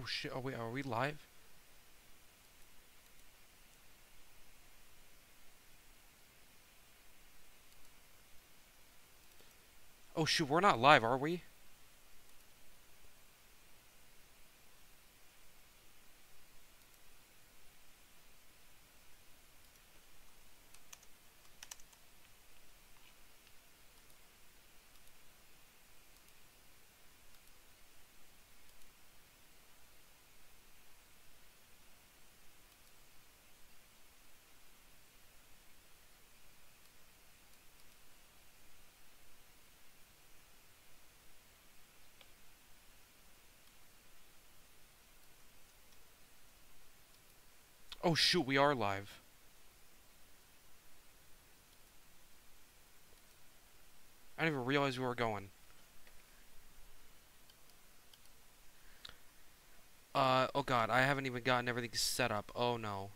Oh shit, oh wait, are we live? Oh shoot, we're not live, are we? Oh shoot, we are live. I didn't even realize we were going. Uh, oh god, I haven't even gotten everything set up. Oh no.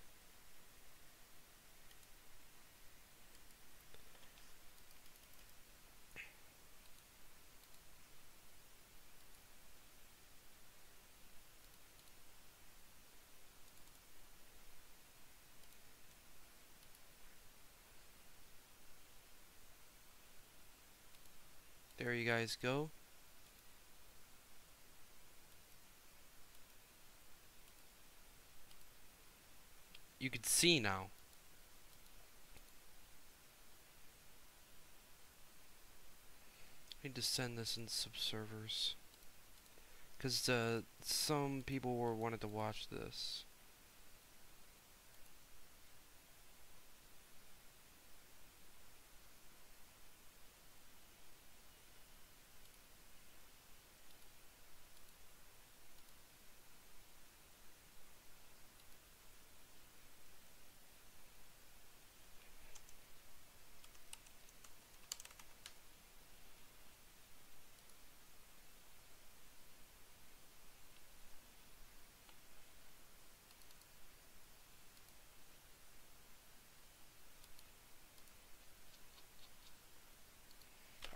There you guys go. You can see now. I need to send this in subservers. Because uh, some people were wanted to watch this.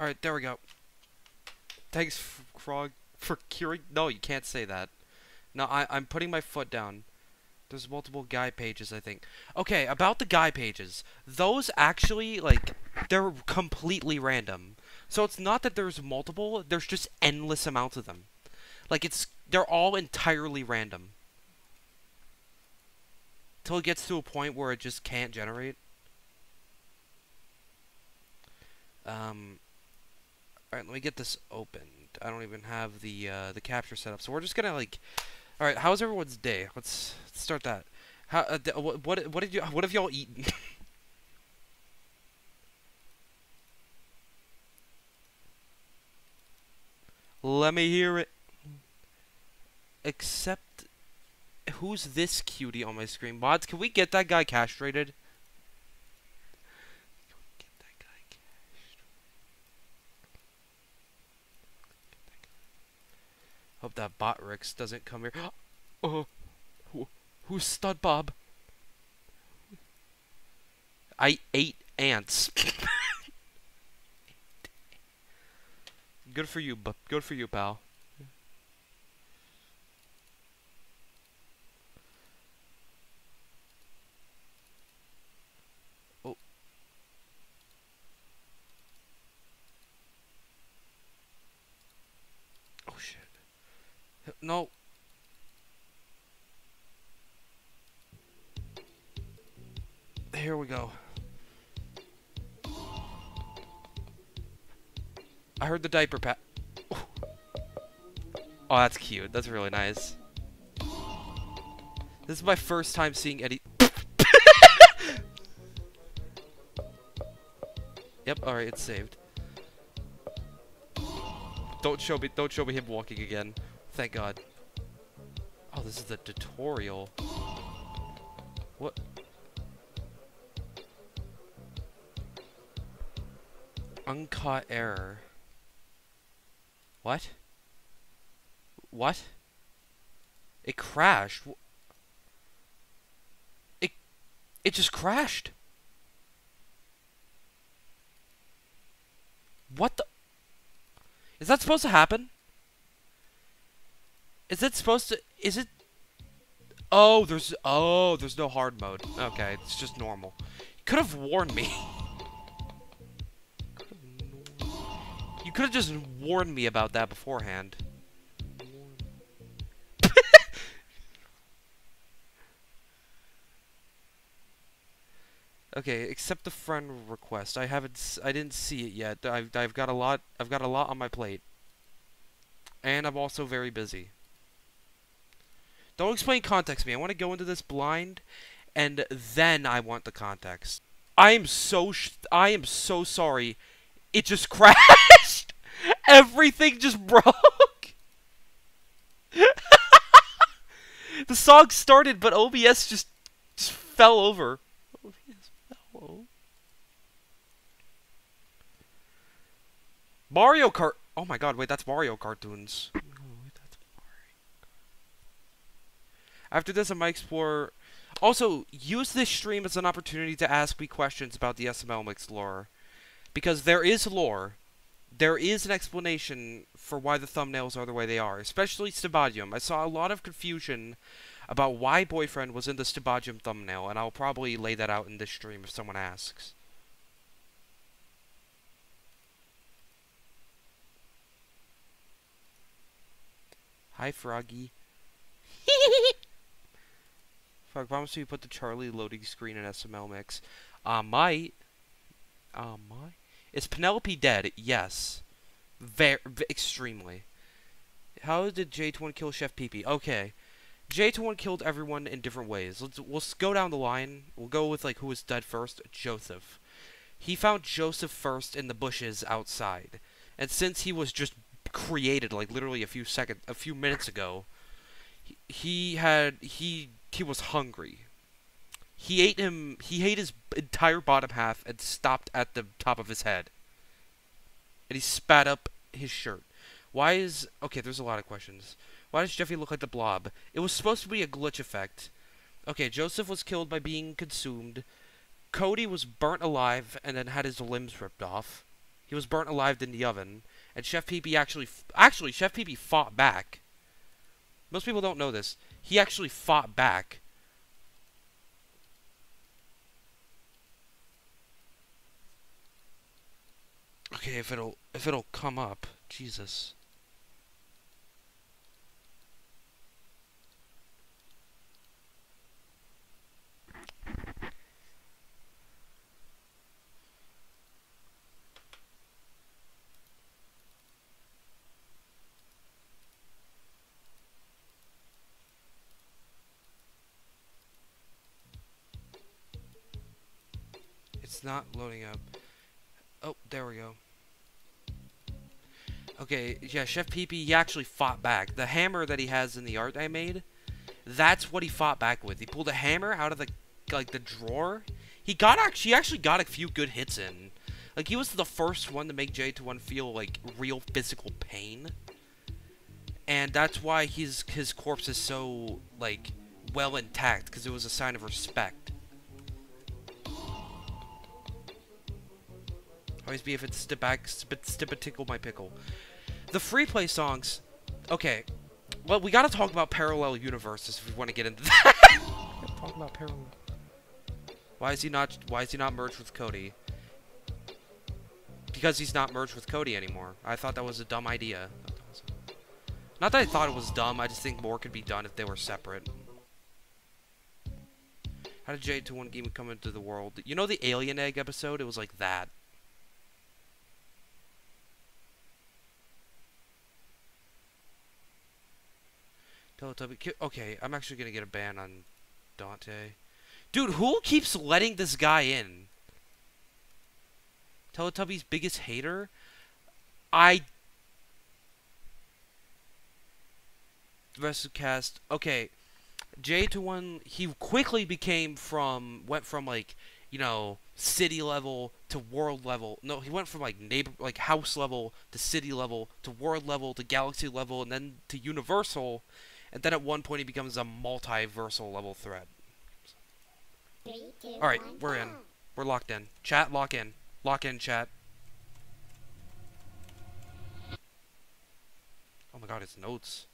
Alright, there we go. Thanks, Frog, for curing. No, you can't say that. No, I, I'm putting my foot down. There's multiple guy pages, I think. Okay, about the guy pages. Those actually, like, they're completely random. So it's not that there's multiple, there's just endless amounts of them. Like, it's, they're all entirely random. Till it gets to a point where it just can't generate. Um, Alright, let me get this opened. I don't even have the uh, the capture set up. So we're just gonna like Alright, how's everyone's day? Let's, let's start that. How uh, what, what what did you what have y'all eaten? Let me hear it. Except who's this cutie on my screen? Mods, can we get that guy castrated? Hope that bot Rix doesn't come here. oh, who, who's Stud Bob? I ate ants. good for you, but good for you, pal. Oh. Oh shit. No. Here we go. I heard the diaper pat. Oh, that's cute. That's really nice. This is my first time seeing Eddie. yep. All right, it's saved. Don't show me. Don't show me him walking again. Thank God. Oh, this is the tutorial. What? Uncaught error. What? What? It crashed. It it just crashed. What the Is that supposed to happen? Is it supposed to? Is it? Oh, there's oh, there's no hard mode. Okay, it's just normal. Could have warned me. you could have just warned me about that beforehand. okay, accept the friend request. I haven't. I didn't see it yet. I've. I've got a lot. I've got a lot on my plate. And I'm also very busy. Don't explain context to me. I want to go into this blind, and then I want the context. I am so I am so sorry. It just crashed. Everything just broke. the song started, but OBS just, just fell over. OBS fell over. Mario Kart. Oh my god, wait, that's Mario cartoons. After this, I might explore... Also, use this stream as an opportunity to ask me questions about the SML Mix lore. Because there is lore. There is an explanation for why the thumbnails are the way they are. Especially Stibadium. I saw a lot of confusion about why Boyfriend was in the Stibadium thumbnail. And I'll probably lay that out in this stream if someone asks. Hi, Froggy. I promise you put the Charlie loading screen in SML mix. Uh, might. Uh, might. Is Penelope dead? Yes. Very, extremely. How did J21 kill Chef Pee Okay. J21 killed everyone in different ways. Let's we'll go down the line. We'll go with like who was dead first. Joseph. He found Joseph first in the bushes outside, and since he was just created like literally a few seconds, a few minutes ago, he, he had he he was hungry. He ate him. He ate his entire bottom half and stopped at the top of his head. And he spat up his shirt. Why is okay? There's a lot of questions. Why does Jeffy look like the Blob? It was supposed to be a glitch effect. Okay, Joseph was killed by being consumed. Cody was burnt alive and then had his limbs ripped off. He was burnt alive in the oven. And Chef Pee actually, actually, Chef Pee fought back. Most people don't know this. He actually fought back. Okay, if it'll if it'll come up, Jesus. It's not loading up. Oh, there we go. Okay, yeah, Chef Pee he actually fought back. The hammer that he has in the art I made, that's what he fought back with. He pulled a hammer out of the, like, the drawer. He got actually, actually got a few good hits in. Like, he was the first one to make J21 feel, like, real physical pain. And that's why his, his corpse is so, like, well intact, because it was a sign of respect. Always be if it's stip back, stip, stip tickle my pickle. The free play songs. Okay. Well, we gotta talk about parallel universes if we want to get into that. talk about parallel. Why is he not? Why is he not merged with Cody? Because he's not merged with Cody anymore. I thought that was a dumb idea. Not that I thought it was dumb. I just think more could be done if they were separate. How did J21 Game come into the world? You know the Alien Egg episode? It was like that. Teletubby. Okay, I'm actually gonna get a ban on Dante. Dude, who keeps letting this guy in? Teletubby's biggest hater? I. Rest cast. Okay. J21, he quickly became from. Went from, like, you know, city level to world level. No, he went from, like, neighbor. Like, house level to city level to world level to galaxy level and then to universal and then at one point he becomes a multiversal level threat. Alright, we're in. We're locked in. Chat, lock in. Lock in, chat. Oh my god, it's notes.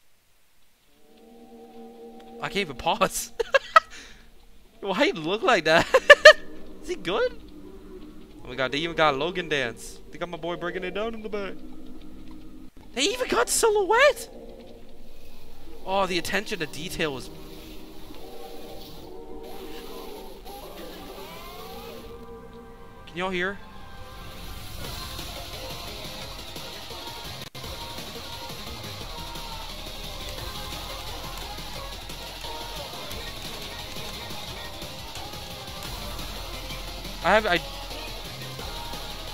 I can't even pause. Why he look like that? Is he good? Oh my god, they even got Logan dance. They got my boy breaking it down in the back. They even got silhouette. Oh, the attention to detail was. Can y'all hear? I have I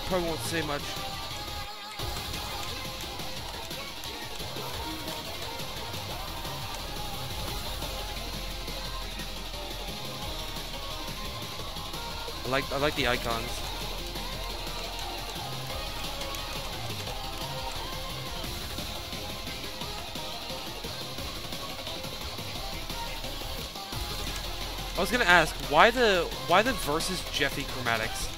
probably won't say much. Like I like the icons. I was gonna ask why the why the versus Jeffy chromatics.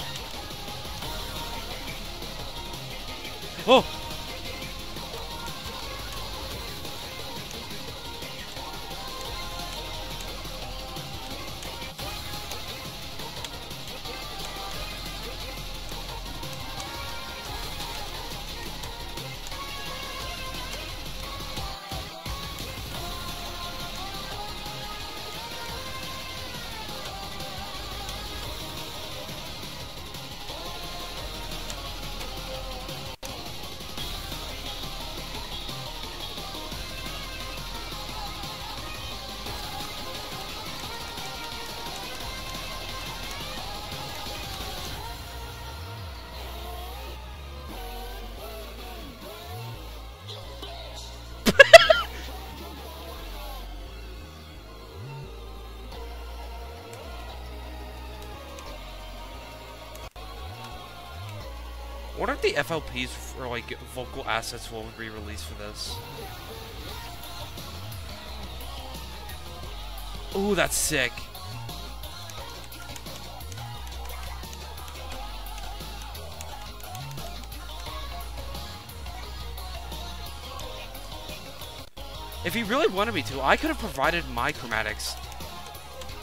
Oh. If the FLPs for like vocal assets will be released for this? Ooh, that's sick. If he really wanted me to, I could have provided my chromatics.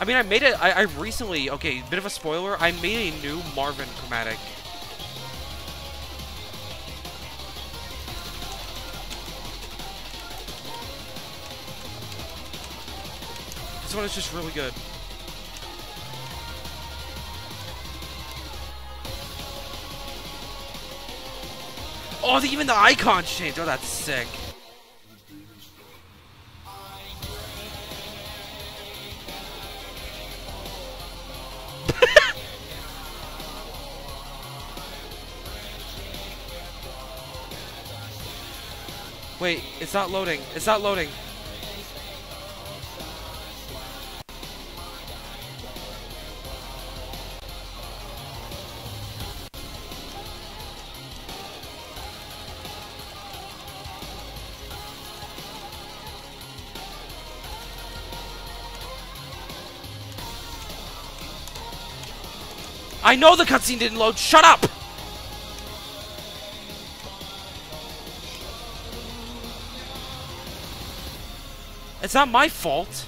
I mean, I made it, I, I recently, okay, bit of a spoiler, I made a new Marvin chromatic. This one is just really good. Oh, even the icons changed. Oh, that's sick. Wait, it's not loading. It's not loading. I know the cutscene didn't load. Shut up! It's not my fault.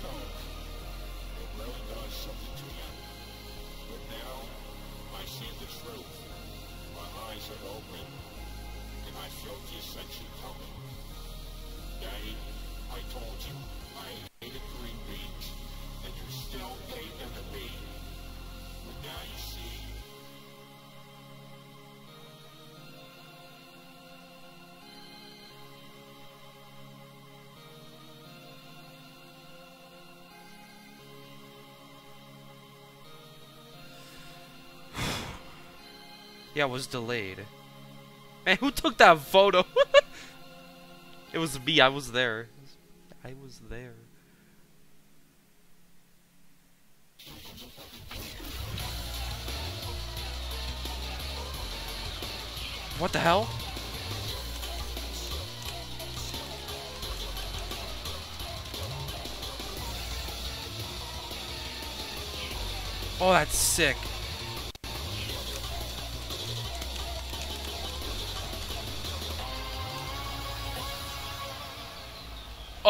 Yeah, was delayed. Man, who took that photo? it was me, I was there. I was there. What the hell? Oh, that's sick.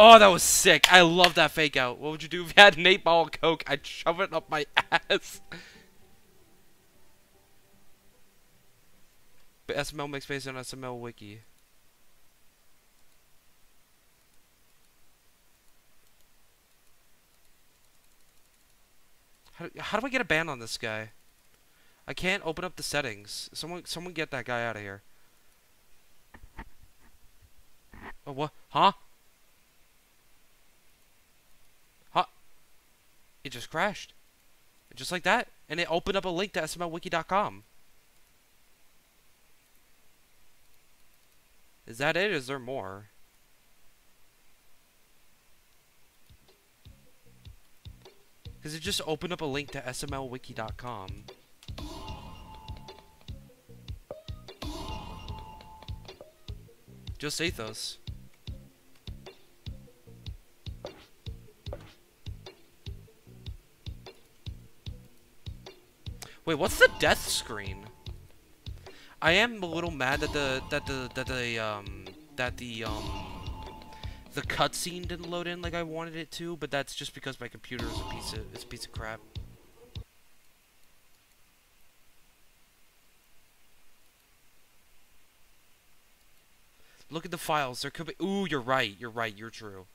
Oh, that was sick. I love that fake out. What would you do if you had an eight ball of coke? I'd shove it up my ass. But SML makes based on SML wiki. How do, how do I get a ban on this guy? I can't open up the settings. Someone someone get that guy out of here. Oh, what? Huh? It just crashed. Just like that. And it opened up a link to smlwiki.com. Is that it? Is there more? Because it just opened up a link to smlwiki.com. Just Aethos. Wait, what's the death screen? I am a little mad that the that the that the um that the um the cutscene didn't load in like I wanted it to, but that's just because my computer is a piece of it's a piece of crap. Look at the files. There could be. Ooh, you're right. You're right. You're true.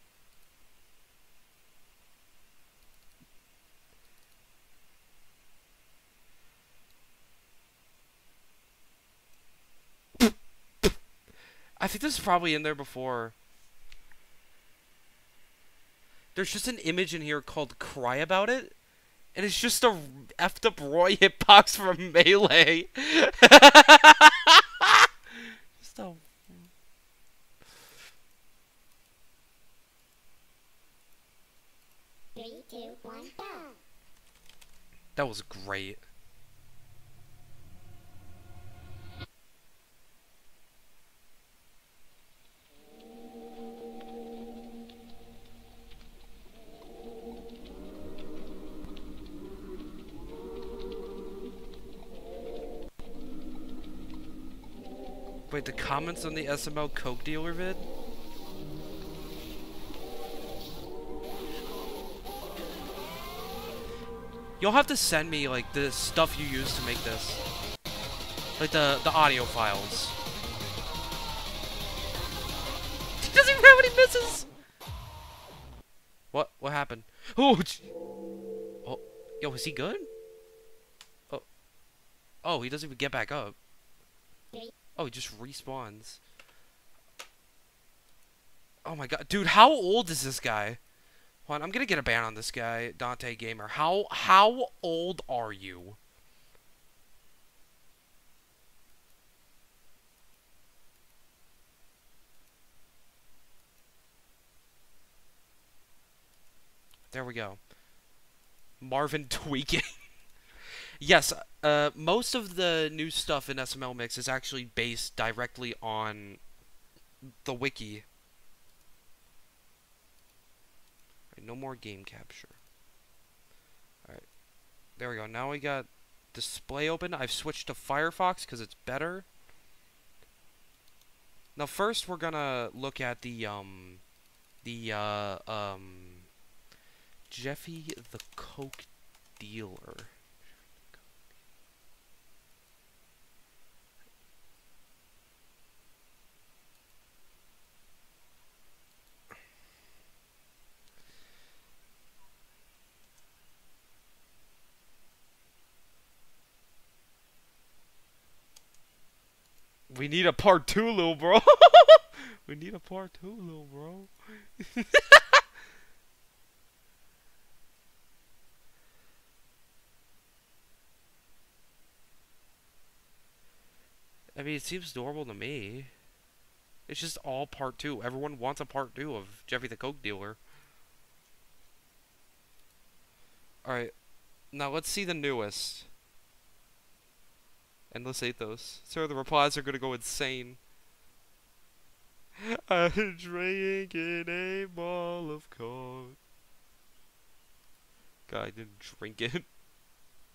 I think this is probably in there before. There's just an image in here called Cry About It. And it's just a effed up Roy hitbox from Melee. just a... Three, two, one, go. That was great. Comments on the SML Coke dealer vid? You'll have to send me, like, the stuff you use to make this. Like, the, the audio files. He doesn't have any misses! What? What happened? Oh! Oh, yo, is he good? Oh. Oh, he doesn't even get back up. Oh, he just respawns. Oh my god. Dude, how old is this guy? Hold on, I'm gonna get a ban on this guy, Dante Gamer. How how old are you? There we go. Marvin tweaking. Yes, uh, most of the new stuff in SML Mix is actually based directly on the wiki no more game capture. Alright. There we go. Now we got display open. I've switched to Firefox because it's better. Now first we're gonna look at the um the uh um Jeffy the Coke dealer. We need a part two, little bro. we need a part two, little bro. I mean, it seems normal to me. It's just all part two. Everyone wants a part two of Jeffy the Coke dealer. Alright. Now let's see the newest. Endless Aethos. Sir, the replies are gonna go insane. I'm drinking a ball of coke. God, I didn't drink it.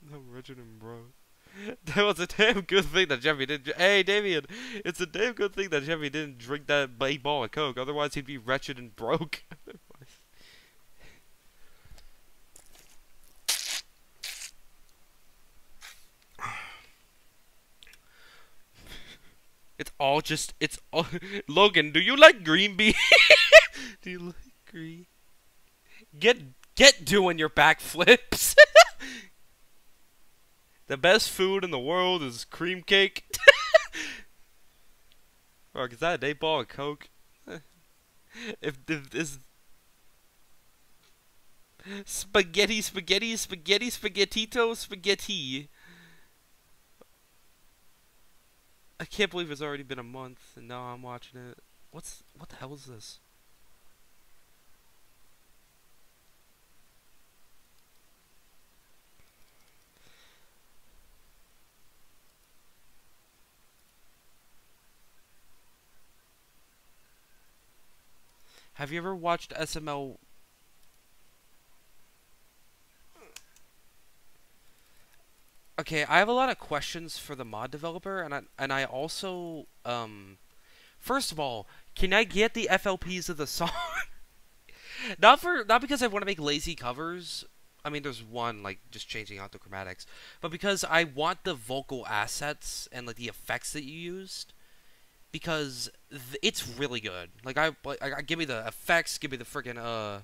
Wretched and broke. That was a damn good thing that Jeffy didn't. Hey, Damien, it's a damn good thing that Jeffy didn't drink that eight ball of coke. Otherwise, he'd be wretched and broke. It's all just. It's all. Logan, do you like green bean? do you like green? Get get doing your backflips. the best food in the world is cream cake. Or is that an eight ball of coke? if, if this spaghetti, spaghetti, spaghetti, spaghettito, spaghetti. I can't believe it's already been a month and now I'm watching it. What's what the hell is this? Have you ever watched SML? Okay, I have a lot of questions for the mod developer, and I and I also um, first of all, can I get the FLPs of the song? not for not because I want to make lazy covers. I mean, there's one like just changing out the chromatics, but because I want the vocal assets and like the effects that you used because it's really good. Like I, like, I, give me the effects, give me the friggin' uh,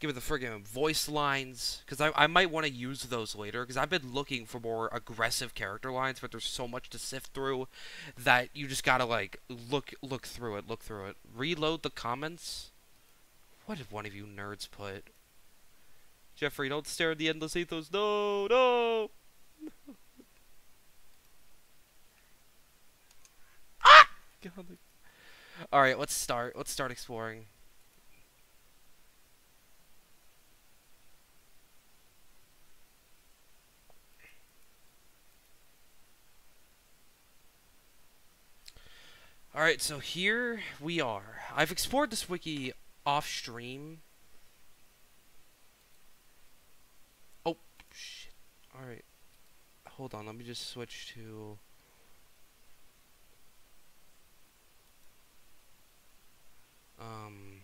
give me the friggin' voice lines, because I, I might want to use those later. Because I've been looking for more aggressive character lines, but there's so much to sift through that you just gotta like look look through it, look through it, reload the comments. What did one of you nerds put? Jeffrey, don't stare at the endless Aethos. No, no. Ah! All right, let's start. Let's start exploring. Alright, so here we are. I've explored this wiki off stream. Oh, shit. Alright. Hold on, let me just switch to... Um,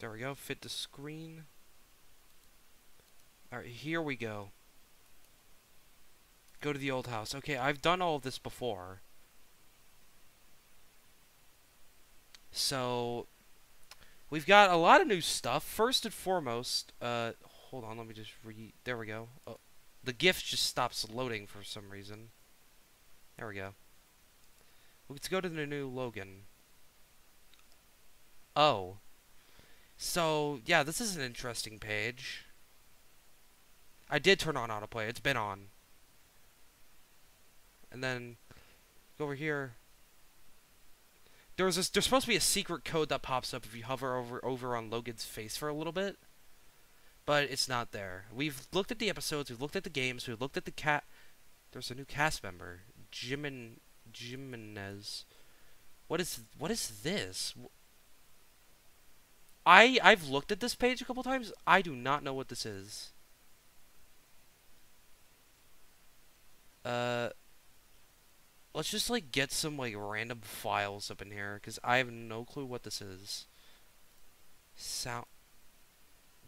There we go, fit the screen. Alright, here we go. Go to the old house. Okay, I've done all of this before. So, we've got a lot of new stuff. First and foremost, uh, hold on, let me just re... There we go. Oh, the GIF just stops loading for some reason. There we go. Let's go to the new Logan. Oh. So, yeah, this is an interesting page. I did turn on autoplay. It's been on. And then, go over here. There's this, there's supposed to be a secret code that pops up if you hover over over on Logan's face for a little bit. But it's not there. We've looked at the episodes, we've looked at the games, we've looked at the cat. There's a new cast member, Jimin Jimenez. What is what is this? I I've looked at this page a couple times. I do not know what this is. Uh let's just like get some like random files up in here cuz I have no clue what this is. Sound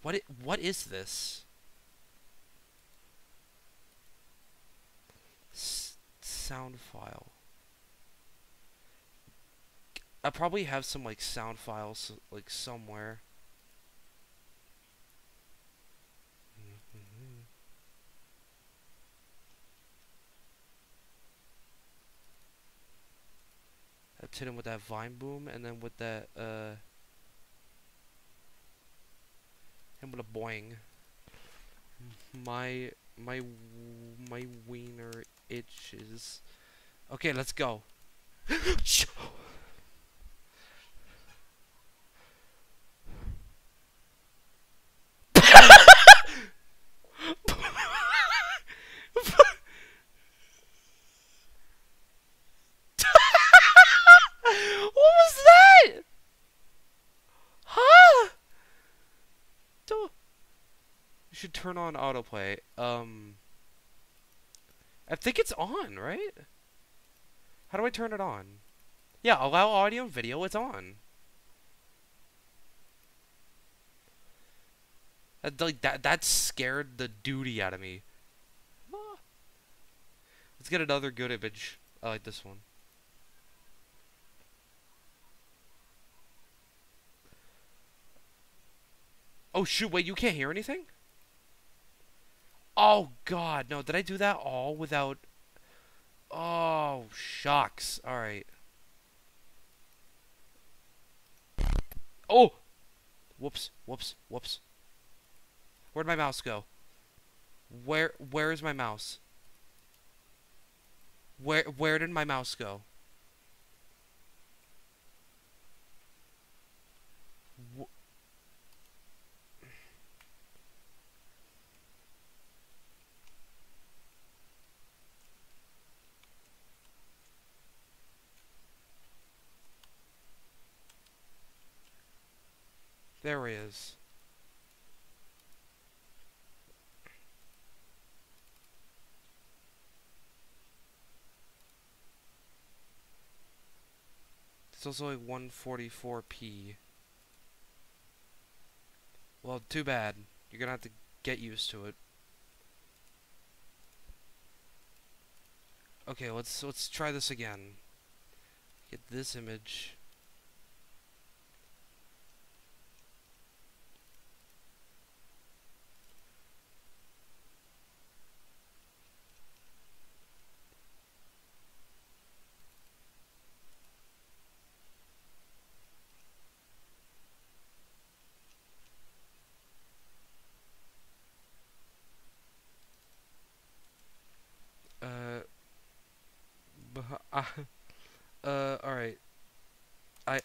What it, what is this? S sound file. I probably have some like sound files like somewhere. I hit him with that vine boom and then with that uh him with a boing. My My my wiener itches. Okay, let's go. what was that? Huh? Don't. You should turn on autoplay. Um. I think it's on, right? How do I turn it on? Yeah, allow audio and video, it's on. That, like, that, that scared the duty out of me. Ah. Let's get another good image. I like this one. Oh shoot, wait, you can't hear anything? Oh god, no, did I do that all without... Oh, shocks. Alright. Oh! Whoops, whoops, whoops. Where'd my mouse go? Where, where is my mouse? Where, where did my mouse go? There he is. It's also like 144p. Well, too bad. You're gonna have to get used to it. Okay, let's let's try this again. Get this image. Uh, uh, uh, alright. I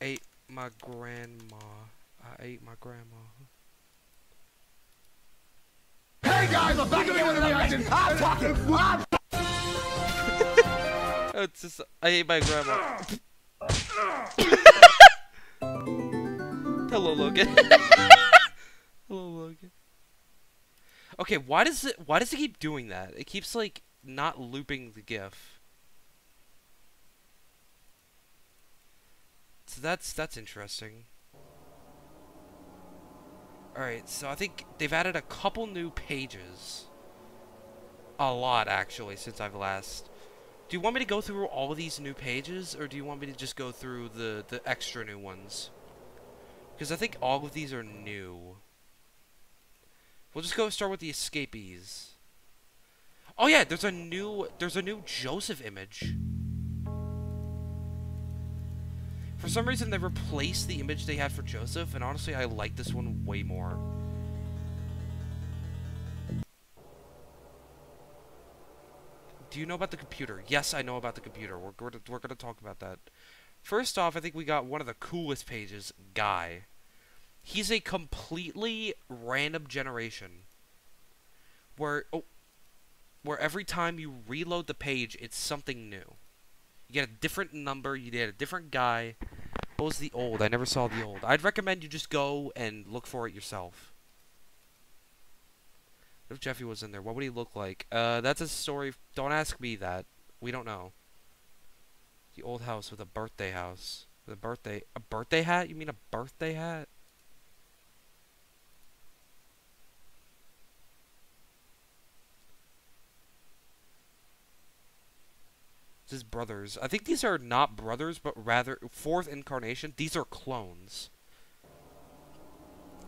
ate my grandma. I ate my grandma. Hey guys, I'm back again with a reaction. I'm talking. I'm it's just I ate my grandma. Hello, Logan. Hello, Logan. Okay, why does it? Why does it keep doing that? It keeps like not looping the GIF. So that's that's interesting. Alright, so I think they've added a couple new pages. A lot, actually, since I've last... Do you want me to go through all of these new pages, or do you want me to just go through the, the extra new ones? Because I think all of these are new. We'll just go start with the escapees. Oh yeah, there's a new there's a new Joseph image. For some reason, they replaced the image they had for Joseph, and honestly, I like this one way more. Do you know about the computer? Yes, I know about the computer. We're, we're, we're going to talk about that. First off, I think we got one of the coolest pages, Guy. He's a completely random generation. Where, oh, where every time you reload the page, it's something new. You get a different number, you get a different guy. What was the old? I never saw the old. I'd recommend you just go and look for it yourself. What if Jeffy was in there? What would he look like? Uh, that's a story. Don't ask me that. We don't know. The old house with a birthday house. A birthday... A birthday hat? You mean a birthday hat? His brothers. I think these are not brothers, but rather fourth incarnation. These are clones.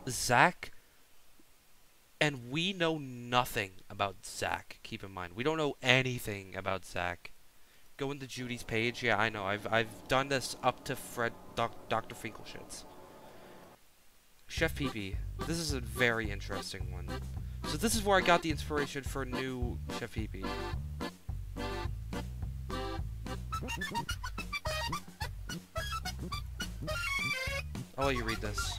Zach, and we know nothing about Zach. Keep in mind, we don't know anything about Zach. Go into Judy's page. Yeah, I know. I've I've done this up to Fred Dr. Finkelshitz. Chef PP. This is a very interesting one. So this is where I got the inspiration for new Chef Pee. I'll let you read this.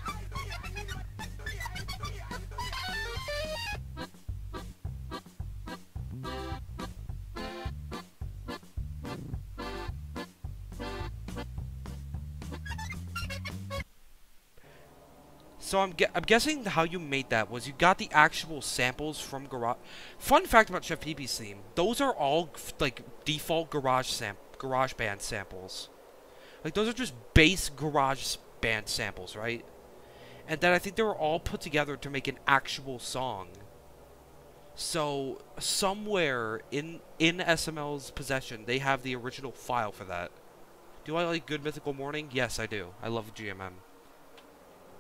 So I'm, gu I'm guessing how you made that was you got the actual samples from Garage. Fun fact about Chef Pee's theme: those are all like default Garage sam GarageBand samples. Like those are just base Garage Band samples, right? And then I think they were all put together to make an actual song. So somewhere in in SML's possession, they have the original file for that. Do I like Good Mythical Morning? Yes, I do. I love GMM.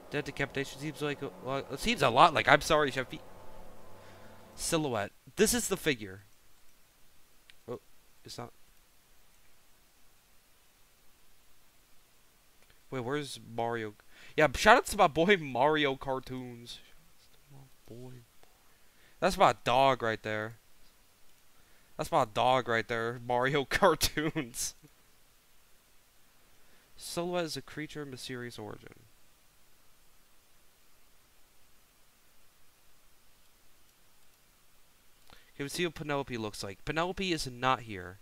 Dead decapitation seems like a, it seems a lot like I'm sorry, Chef Silhouette. This is the figure. Oh, it's not. Wait, where's Mario? Yeah, shout out to my boy Mario cartoons. boy. That's my dog right there. That's my dog right there. Mario cartoons. Silhouette is a creature of mysterious origin. Okay, let's see what Penelope looks like. Penelope is not here.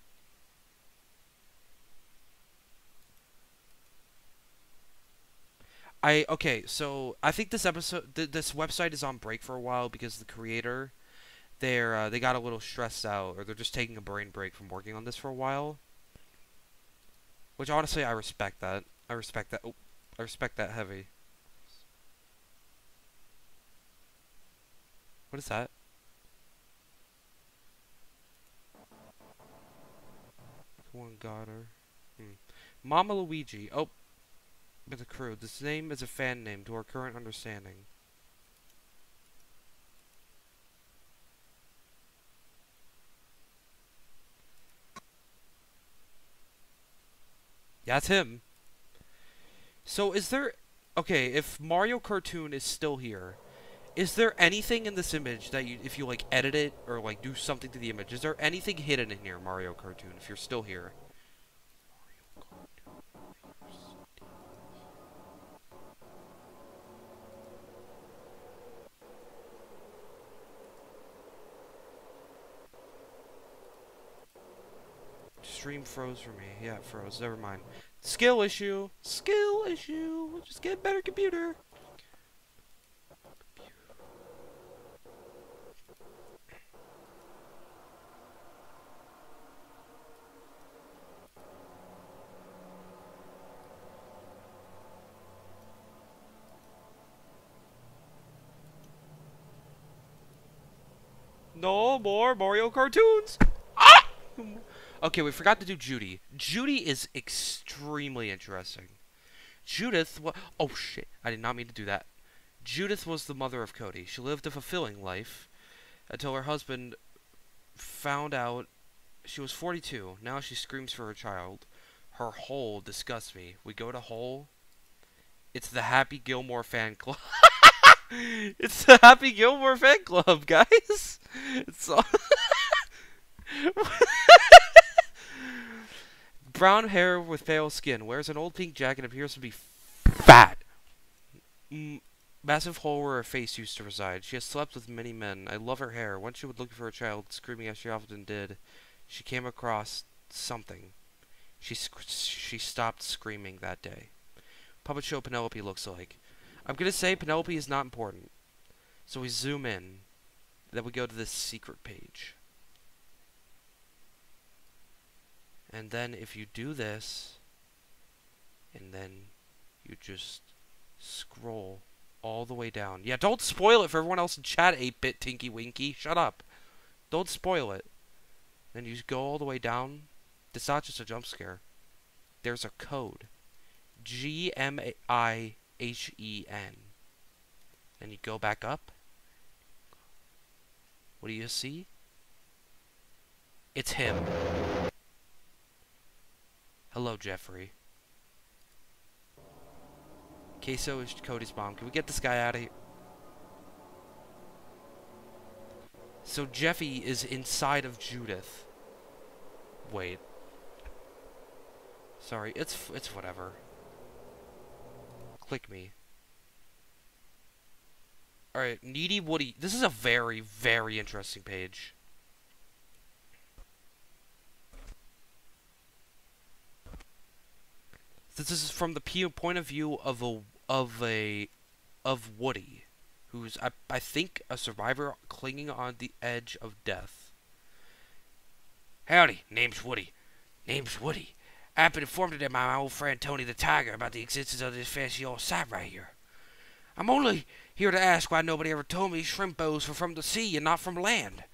I okay, so I think this episode, th this website is on break for a while because the creator, they're uh, they got a little stressed out, or they're just taking a brain break from working on this for a while. Which honestly, I respect that. I respect that. Oh, I respect that heavy. What is that? One got her. Hmm. Mama Luigi. Oh, with the crew. This name is a fan name to our current understanding. Yeah, that's him. So is there... Okay, if Mario Cartoon is still here, is there anything in this image that you, if you like edit it or like do something to the image, is there anything hidden in here, Mario Cartoon, if you're still here? Stream froze for me. Yeah, it froze. Never mind. Skill issue. Skill issue. Just get a better computer. No more Mario cartoons. Okay, we forgot to do Judy. Judy is extremely interesting. Judith, wa- oh shit, I did not mean to do that. Judith was the mother of Cody. She lived a fulfilling life until her husband found out she was 42. Now she screams for her child. Her hole disgusts me. We go to hole. It's the Happy Gilmore fan club. it's the Happy Gilmore fan club, guys. It's all Brown hair with pale skin. Wears an old pink jacket and appears to be fat. Massive hole where her face used to reside. She has slept with many men. I love her hair. Once she would look for a child, screaming as she often did. She came across something. She she stopped screaming that day. Puppet show Penelope looks like. I'm gonna say Penelope is not important. So we zoom in. Then we go to this secret page. And then if you do this, and then you just scroll all the way down. Yeah, don't spoil it for everyone else in chat, 8-bit Tinky Winky. Shut up. Don't spoil it. Then you go all the way down. It's not just a jump scare. There's a code. G-M-I-H-E-N. Then you go back up. What do you see? It's him. Hello, Jeffrey. Queso is Cody's mom. Can we get this guy out of here? So Jeffy is inside of Judith. Wait. Sorry, it's it's whatever. Click me. Alright, Needy Woody. This is a very, very interesting page. This is from the point of view of a of a of Woody, who's I, I think a survivor clinging on the edge of death. Howdy, name's Woody. Name's Woody. I've been informed today by my old friend Tony the Tiger about the existence of this fancy old site right here. I'm only here to ask why nobody ever told me shrimp bows were from the sea and not from land.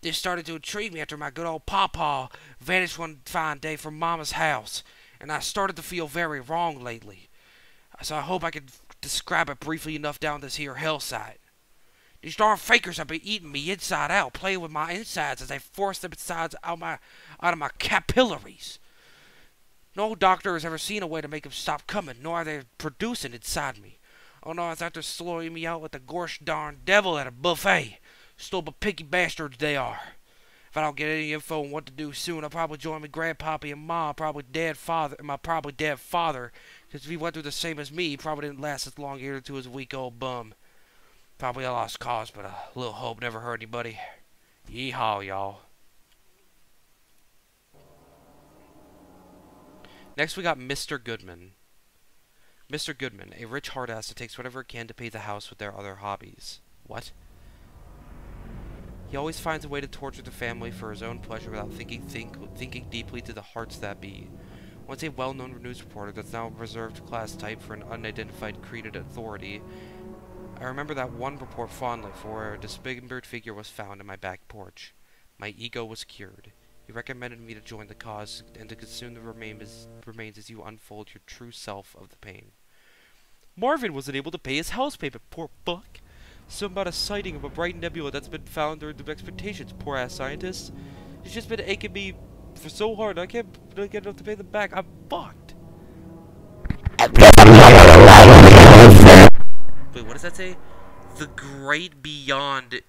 This started to intrigue me after my good old Papa vanished one fine day from Mama's house, and I started to feel very wrong lately. So I hope I can describe it briefly enough down this here hillside. These darn fakers have been eating me inside out, playing with my insides as they force them insides out my out of my capillaries. No doctor has ever seen a way to make them stop coming, nor are they producing inside me. Oh no, it's after slowing me out with the gosh darn devil at a buffet. Stupid picky bastards they are. If I don't get any info on what to do soon, I'll probably join my grandpappy and ma, probably dead father, and my probably dead father. Because if he went through the same as me, he probably didn't last as long either to his weak old bum. Probably a lost cause, but a little hope never hurt anybody. Yeehaw, y'all. Next, we got Mr. Goodman. Mr. Goodman, a rich hard ass that takes whatever it can to pay the house with their other hobbies. What? He always finds a way to torture the family for his own pleasure without thinking think, thinking deeply to the hearts that be. Once a well-known news reporter that's now a reserved class type for an unidentified created authority, I remember that one report fondly for a dismembered figure was found in my back porch. My ego was cured. He recommended me to join the cause and to consume the remains, remains as you unfold your true self of the pain. Marvin wasn't able to pay his house payment, poor fuck. Something about a sighting of a bright nebula that's been found during the expectations, poor ass scientist. It's just been aching me for so hard, I can't really get enough to pay them back. I'm fucked. Wait, what does that say? The great beyond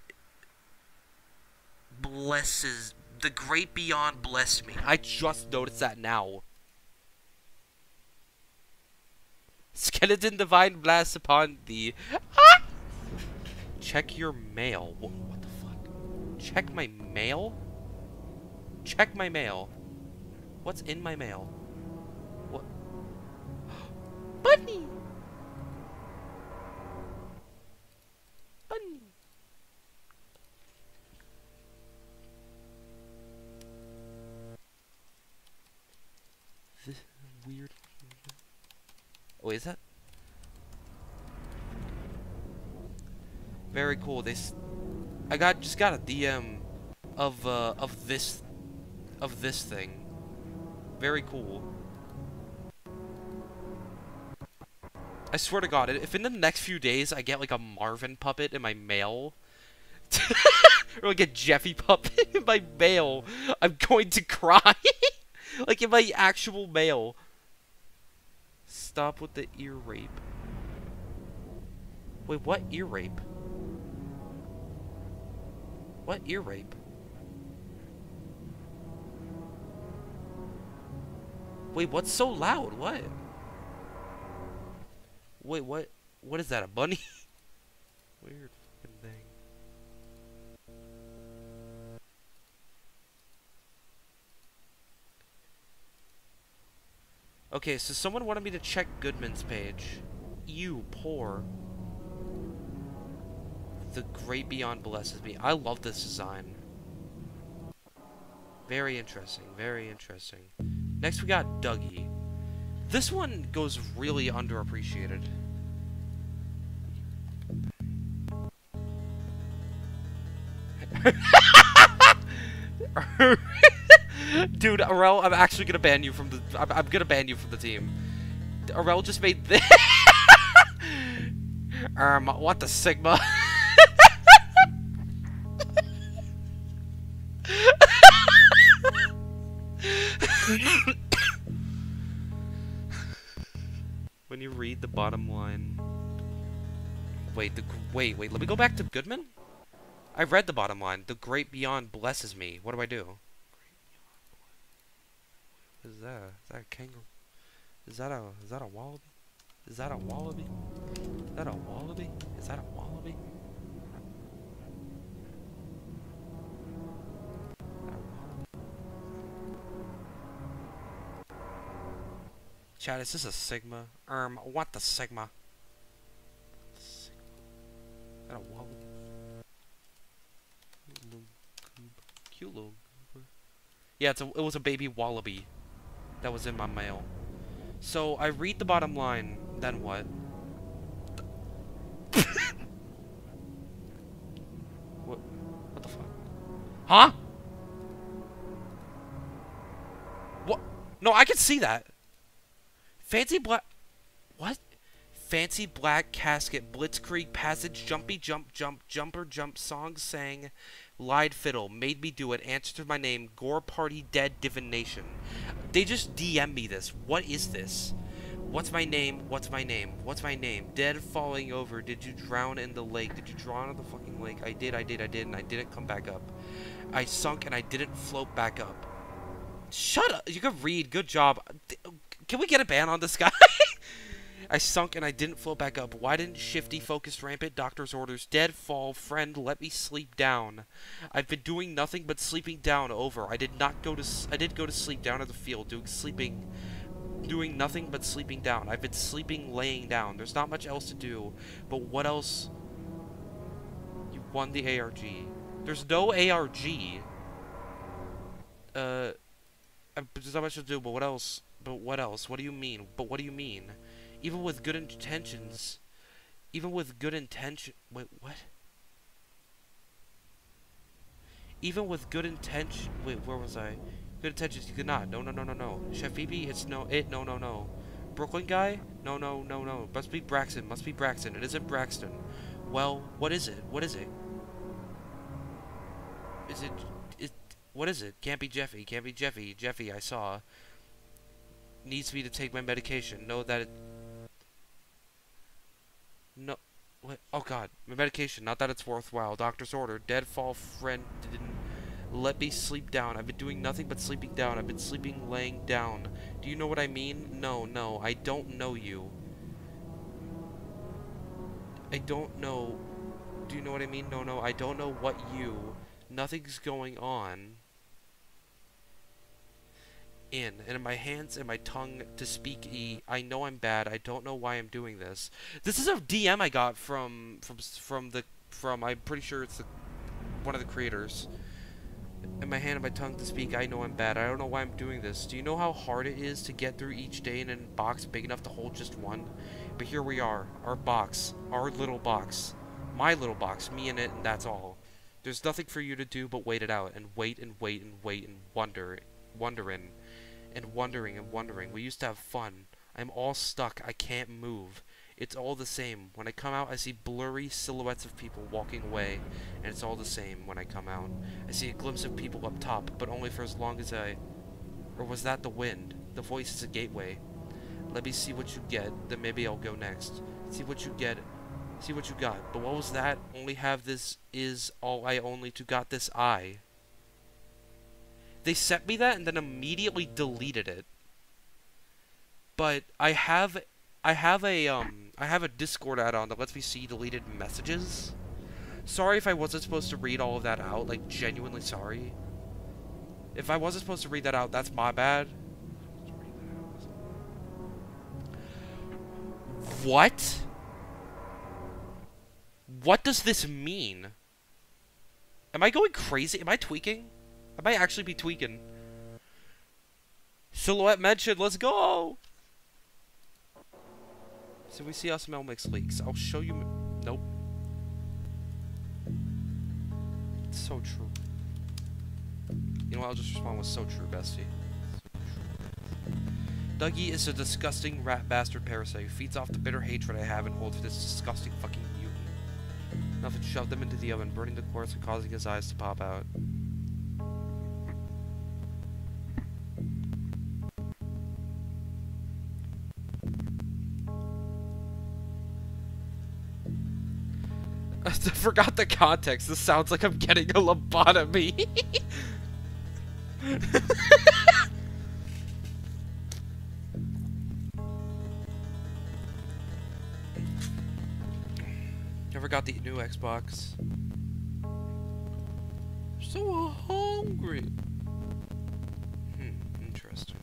blesses. The great beyond bless me. I just noticed that now. Skeleton divine blast upon thee. Ah! Check your mail. What, the fuck? Check my mail? Check my mail. What's in my mail? What? Bunny! Bunny! This weird. Oh, is that? Very cool. This, I got just got a DM of uh of this of this thing. Very cool. I swear to God, if in the next few days I get like a Marvin puppet in my mail, or like a Jeffy puppet in my mail, I'm going to cry. like in my actual mail. Stop with the ear rape. Wait, what ear rape? What ear rape? Wait, what's so loud? What? Wait, what? What is that? A bunny? Weird fucking thing. Okay, so someone wanted me to check Goodman's page. You poor. The great beyond blesses me. I love this design. Very interesting, very interesting. Next we got Dougie. This one goes really underappreciated. Dude, Arel, I'm actually gonna ban you from the. I'm, I'm gonna ban you from the team. Arel just made this. um, what the sigma? when you read the bottom line. Wait, the wait, wait. Let me go back to Goodman. I read the bottom line. The great beyond blesses me. What do I do? What is that? Is that a kangaroo? Is that a is that a wallaby? Is that a wallaby? Is that a wallaby? Is that a wallaby? Chad, is this a Sigma? Um, what the Sigma? Sigma. Is that a wallaby? Cute little. Yeah, it's a, it was a baby wallaby that was in my mail. So I read the bottom line, then what? what? What the fuck? Huh? What? No, I can see that. Fancy black. What? Fancy black casket, blitzkrieg passage, jumpy jump jump, jumper jump, song sang, lied fiddle, made me do it, answer to my name, gore party, dead divination. They just DM me this. What is this? What's my name? What's my name? What's my name? Dead falling over. Did you drown in the lake? Did you drown in the fucking lake? I did, I did, I did, and I didn't come back up. I sunk and I didn't float back up. Shut up! You can read. Good job. Can we get a ban on this guy? I sunk and I didn't float back up. Why didn't Shifty focus rampant? Doctor's orders. Dead fall. Friend, let me sleep down. I've been doing nothing but sleeping down. Over. I did not go to. I did go to sleep down at the field, doing sleeping, doing nothing but sleeping down. I've been sleeping, laying down. There's not much else to do. But what else? You won the ARG. There's no ARG. Uh, there's not much to do. But what else? But what else? What do you mean? But what do you mean? Even with good intentions, even with good intention, wait, what? Even with good intention, wait, where was I? Good intentions, you could not. No, no, no, no, no. Chef Phoebe, it's no, it, no, no, no. Brooklyn guy? No, no, no, no. Must be Braxton. Must be Braxton. It isn't Braxton. Well, what is it? What is it? Is it? It? What is it? Can't be Jeffy. Can't be Jeffy. Jeffy, I saw. Needs me to take my medication. Know that it. No. What? Oh God, my medication. Not that it's worthwhile. Doctor's order. Deadfall friend didn't let me sleep down. I've been doing nothing but sleeping down. I've been sleeping laying down. Do you know what I mean? No, no, I don't know you. I don't know. Do you know what I mean? No, no, I don't know what you. Nothing's going on. In and in my hands and my tongue to speak e. I know I'm bad. I don't know why I'm doing this. This is a DM I got from from from the from. I'm pretty sure it's the, one of the creators in my hand and my tongue to speak, I know I'm bad. I don't know why I'm doing this. Do you know how hard it is to get through each day in a box big enough to hold just one? But here we are, our box, our little box, my little box, me in it, and that's all. There's nothing for you to do but wait it out, and wait and wait and wait and wonder, wondering, and wondering and wondering. We used to have fun. I'm all stuck. I can't move. It's all the same. When I come out, I see blurry silhouettes of people walking away, and it's all the same when I come out. I see a glimpse of people up top, but only for as long as I... Or was that the wind? The voice is a gateway. Let me see what you get, then maybe I'll go next. See what you get. See what you got. But what was that? Only have this is all I only to got this eye. They sent me that and then immediately deleted it. But I have I have a um I have a Discord add-on that lets me see deleted messages. Sorry if I wasn't supposed to read all of that out, like genuinely sorry. If I wasn't supposed to read that out, that's my bad. What? What does this mean? Am I going crazy? Am I tweaking? I might actually be tweaking. Silhouette mentioned, let's go! So we see how smell mix leaks. I'll show you. Nope. It's so true. You know what? I'll just respond with so true, bestie. Dougie is a disgusting rat bastard parasite who feeds off the bitter hatred I have and holds for this disgusting fucking mutant. Nothing shoved them into the oven, burning the quartz and causing his eyes to pop out. I forgot the context. This sounds like I'm getting a lobotomy. Never got the new Xbox. So hungry. Hmm, interesting.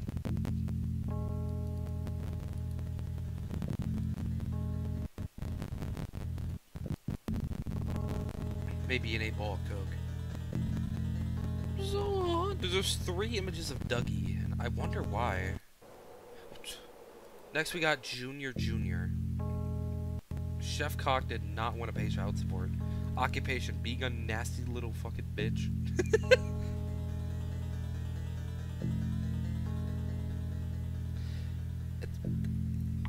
Maybe an eight ball of Coke. So, there's three images of Dougie, and I wonder why. Next, we got Junior Junior. Chef Cock did not want to pay child support. Occupation: being a nasty little fucking bitch.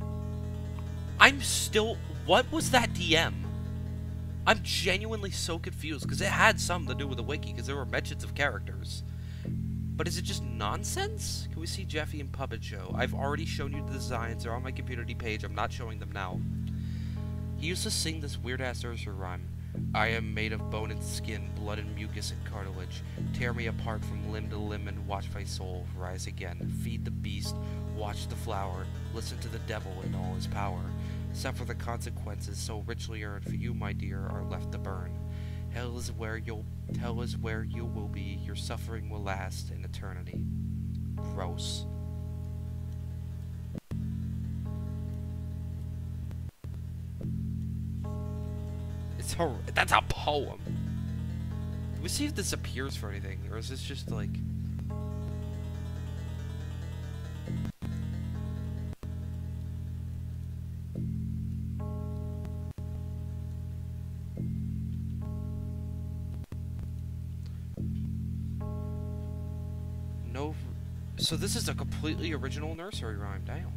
I'm still. What was that DM? I'm genuinely so confused because it had something to do with the wiki because there were mentions of characters. But is it just nonsense? Can we see Jeffy and Puppet Show? I've already shown you the designs. They're on my community page. I'm not showing them now. He used to sing this weird-ass Ursa rhyme. I am made of bone and skin, blood and mucus and cartilage. Tear me apart from limb to limb and watch my soul rise again. Feed the beast, watch the flower, listen to the devil in all his power. Suffer the consequences so richly earned for you, my dear, are left to burn. Hell is where you'll hell is where you will be. Your suffering will last in eternity. Gross. It's a that's a poem. Can we see if this appears for anything, or is this just like? This is a completely original nursery rhyme. Damn.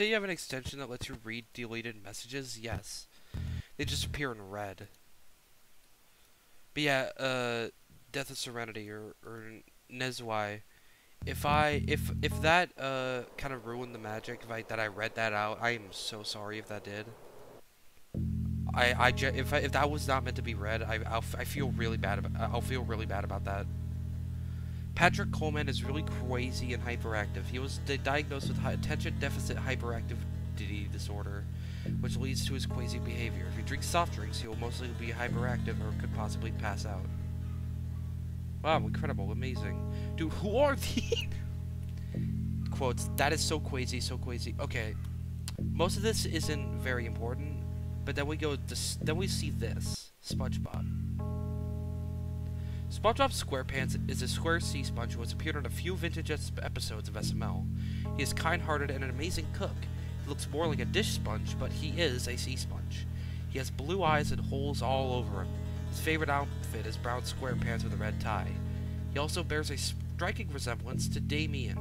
Say you have an extension that lets you read deleted messages? Yes. They just appear in red. But yeah, uh, Death of Serenity or, or Nezwai. If I if if that uh kind of ruined the magic, if I that I read that out, I am so sorry if that did. I I if I, if that was not meant to be read, I I'll, I feel really bad about I'll feel really bad about that. Patrick Coleman is really crazy and hyperactive. He was diagnosed with attention deficit hyperactivity disorder, which leads to his crazy behavior. If he drinks soft drinks, he will mostly be hyperactive or could possibly pass out. Wow, incredible, amazing. Dude, who are these? Quotes, that is so crazy, so crazy. Okay, most of this isn't very important, but then we go, then we see this, SpongeBob. SpongeBob SquarePants is a square sea sponge who has appeared on a few vintage episodes of SML. He is kind-hearted and an amazing cook. He looks more like a dish sponge, but he is a sea sponge. He has blue eyes and holes all over him. His favorite outfit is brown square pants with a red tie. He also bears a striking resemblance to Damien.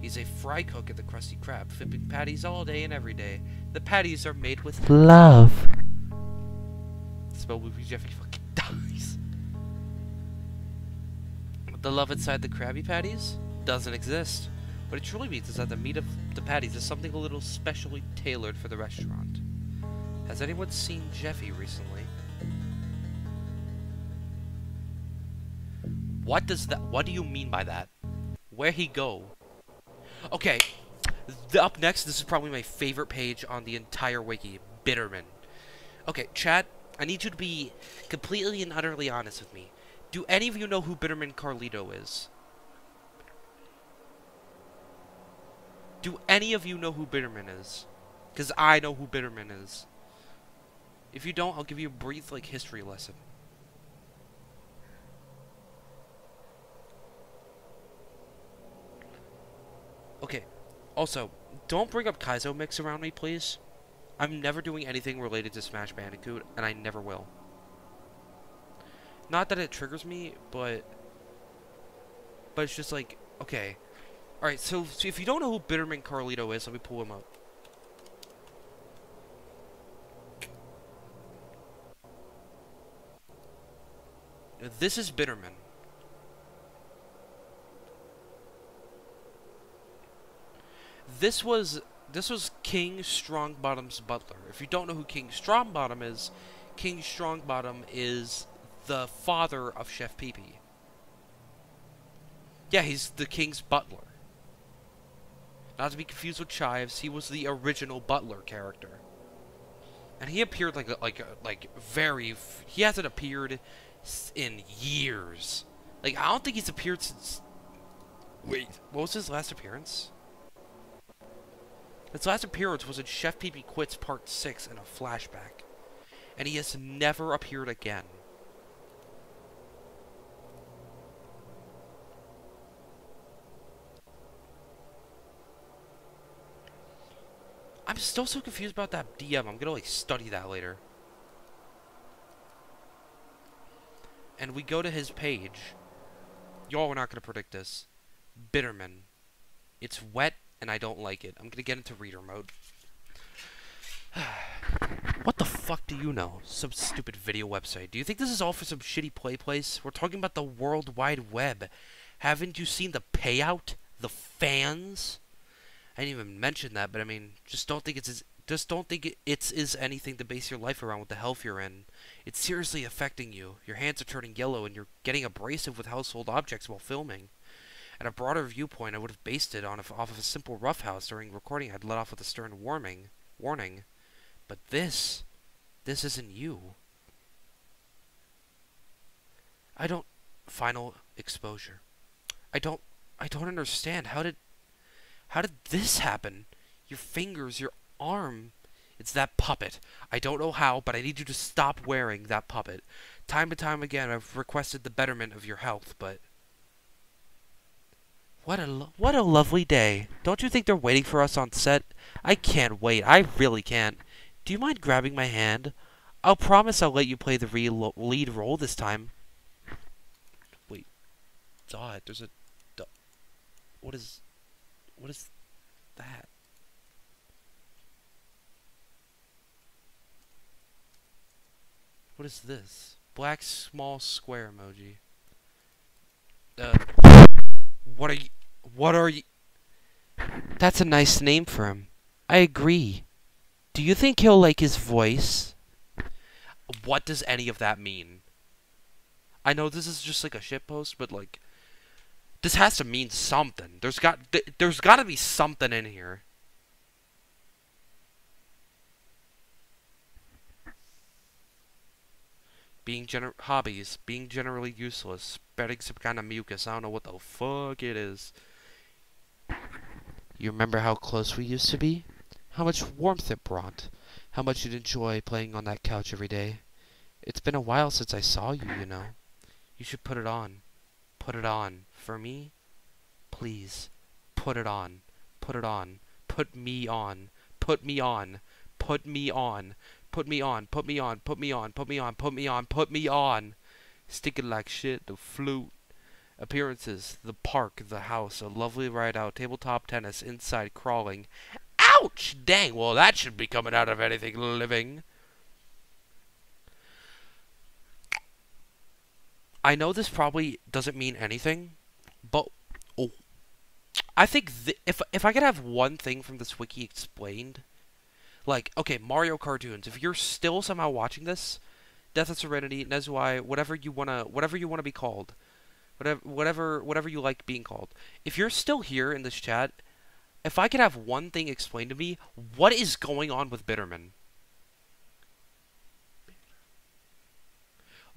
He's a fry cook at the Krusty Krab, flipping patties all day and every day. The patties are made with Love. spell movie Jeffy fucking dies. The love inside the Krabby Patties doesn't exist. What it truly means is that the meat of the patties is something a little specially tailored for the restaurant. Has anyone seen Jeffy recently? What does that? What do you mean by that? Where he go? Okay, the, up next, this is probably my favorite page on the entire wiki, Bitterman. Okay, chat, I need you to be completely and utterly honest with me. Do any of you know who Bitterman Carlito is? Do any of you know who Bitterman is? Because I know who Bitterman is. If you don't, I'll give you a brief, like, history lesson. Okay, Also, don't bring up Kaizo Mix around me, please. I'm never doing anything related to Smash Bandicoot, and I never will. Not that it triggers me, but but it's just like, okay. Alright, so, so if you don't know who Bitterman Carlito is, let me pull him up. This is Bitterman. This was this was King Strongbottom's butler. If you don't know who King Strongbottom is, King Strongbottom is the father of Chef Pee Pee. Yeah, he's the king's butler. Not to be confused with Chives, he was the original butler character. And he appeared like a, like a, like very he hasn't appeared in years. Like I don't think he's appeared since Wait, what was his last appearance? His last appearance was in Chef Pee Pee Quits Part 6 in a flashback. And he has never appeared again. I'm still so confused about that DM. I'm gonna like study that later. And we go to his page. Y'all are not gonna predict this. Bitterman. It's wet and I don't like it. I'm gonna get into reader mode. what the fuck do you know? Some stupid video website. Do you think this is all for some shitty play place? We're talking about the World Wide Web. Haven't you seen the payout? The fans? I didn't even mention that, but I mean, just don't think it's just don't think it's is anything to base your life around with the health you're in. It's seriously affecting you. Your hands are turning yellow, and you're getting abrasive with household objects while filming. At a broader viewpoint, I would have based it on off of a simple roughhouse during recording. I'd let off with a stern warning, warning. But this, this isn't you. I don't. Final exposure. I don't. I don't understand. How did how did this happen? Your fingers, your arm. It's that puppet. I don't know how, but I need you to stop wearing that puppet. Time and time again, I've requested the betterment of your health, but... What a, what a lovely day. Don't you think they're waiting for us on set? I can't wait. I really can't. Do you mind grabbing my hand? I'll promise I'll let you play the lead role this time. Wait. Dot. There's a... Dot. What is... What is that? What is this? Black small square emoji. Uh, what are you? What are you? That's a nice name for him. I agree. Do you think he'll like his voice? What does any of that mean? I know this is just like a shitpost, but like, this has to mean something. There's got th there's got to be something in here. Being gener hobbies, being generally useless, spreading some kind of mucus. I don't know what the fuck it is. You remember how close we used to be? How much warmth it brought? How much you'd enjoy playing on that couch every day? It's been a while since I saw you, you know. You should put it on. Put it on. For me? Please. Put it on. Put it on. Put me on. Put me on. Put me on. Put me on. Put me on. Put me on. Put me on. Put me on. Put me on. Sticking like shit. The flute. Appearances. The park. The house. A lovely ride out. Tabletop tennis. Inside crawling. Ouch! Dang, well that should be coming out of anything living. I know this probably doesn't mean anything, but oh, I think if if I could have one thing from this wiki explained, like okay, Mario cartoons. If you're still somehow watching this, Death of Serenity, Nezui, whatever you wanna, whatever you wanna be called, whatever, whatever, whatever you like being called. If you're still here in this chat, if I could have one thing explained to me, what is going on with Bitterman?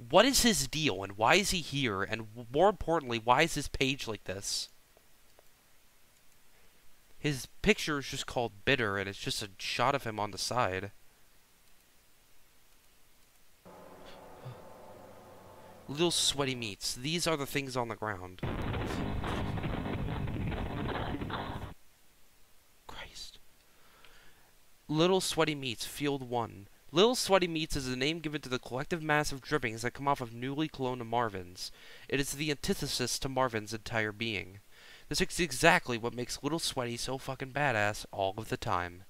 What is his deal, and why is he here? And more importantly, why is his page like this? His picture is just called Bitter, and it's just a shot of him on the side. Little sweaty meats. These are the things on the ground. christ Little Sweaty Meats, Field 1. Little Sweaty Meats is the name given to the collective mass of drippings that come off of newly cloned Marvins. It is the antithesis to Marvin's entire being. This is exactly what makes Little Sweaty so fucking badass all of the time.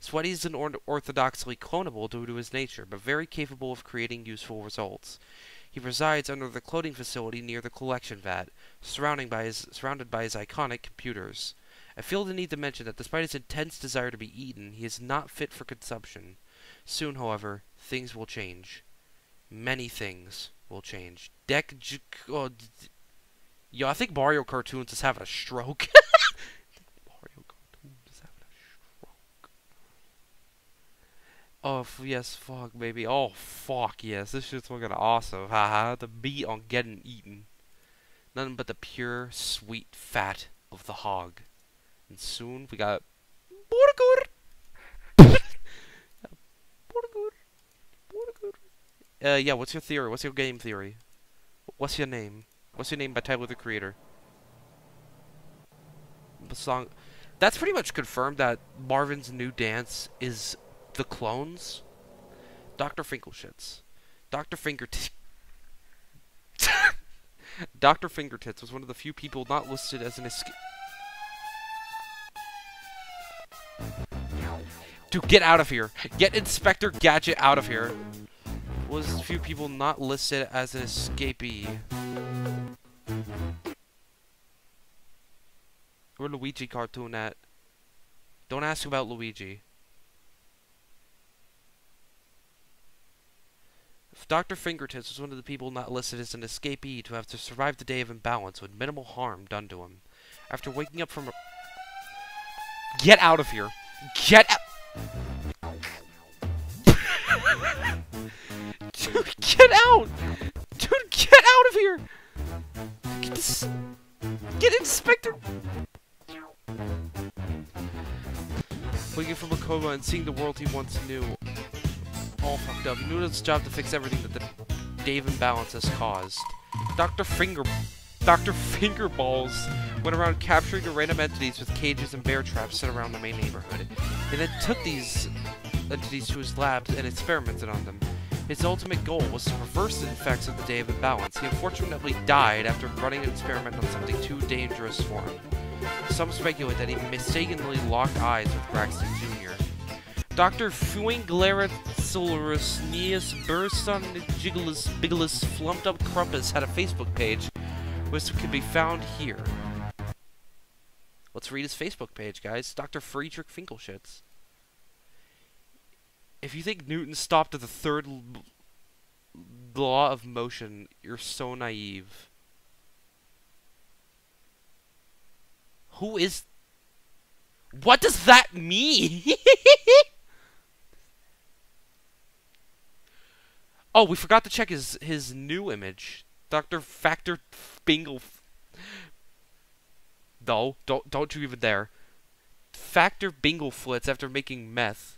Sweaty is unorthodoxly clonable due to his nature, but very capable of creating useful results. He resides under the cloning facility near the collection vat, by his, surrounded by his iconic computers. I feel the need to mention that despite his intense desire to be eaten, he is not fit for consumption. Soon, however, things will change. Many things will change. Deck. Oh, Yo, I think Mario Cartoons is having a stroke. Oh, yes, fuck, baby. Oh, fuck, yes. This shit's fucking awesome. Haha, the beat on getting eaten. Nothing but the pure, sweet fat of the hog. And soon we got burger. Uh, yeah, what's your theory? What's your game theory? What's your name? What's your name by Tyler the Creator? The song. That's pretty much confirmed that Marvin's new dance is the clones. Dr. Finkelshits. Dr. Fingertits. Dr. Fingertits was one of the few people not listed as an escape. Dude, get out of here. Get Inspector Gadget out of here. Was a few people not listed as an escapee. Where Luigi cartoon at? Don't ask about Luigi. Dr. Fingertips was one of the people not listed as an escapee to have to survive the day of imbalance with minimal harm done to him. After waking up from a... Get out of here! Get out! get out! Dude, get out of here! Get this... Get Inspector... Waking from a coma and seeing the world he once knew all fucked up. He knew his job to fix everything that the Dave imbalance has caused. Dr. Finger... Dr. Fingerballs went around capturing the random entities with cages and bear traps set around the main neighborhood. He then took these entities to his labs and experimented on them. His ultimate goal was to reverse the effects of the Day of Imbalance. He unfortunately died after running an experiment on something too dangerous for him. Some speculate that he mistakenly locked eyes with Braxton Jr. Dr. Fuinglaritsaurus Neus Burson Jiggles Biggles Flumped Up Crumpus had a Facebook page, which can be found here. Let's read his Facebook page, guys. Dr. Friedrich Finkelschitz. If you think Newton stopped at the third law of motion, you're so naive. Who is... What does that mean? oh, we forgot to check his his new image. Dr. Factor Bingle... No, don't, don't you even dare. Factor Bingle Bingleflitz after making meth.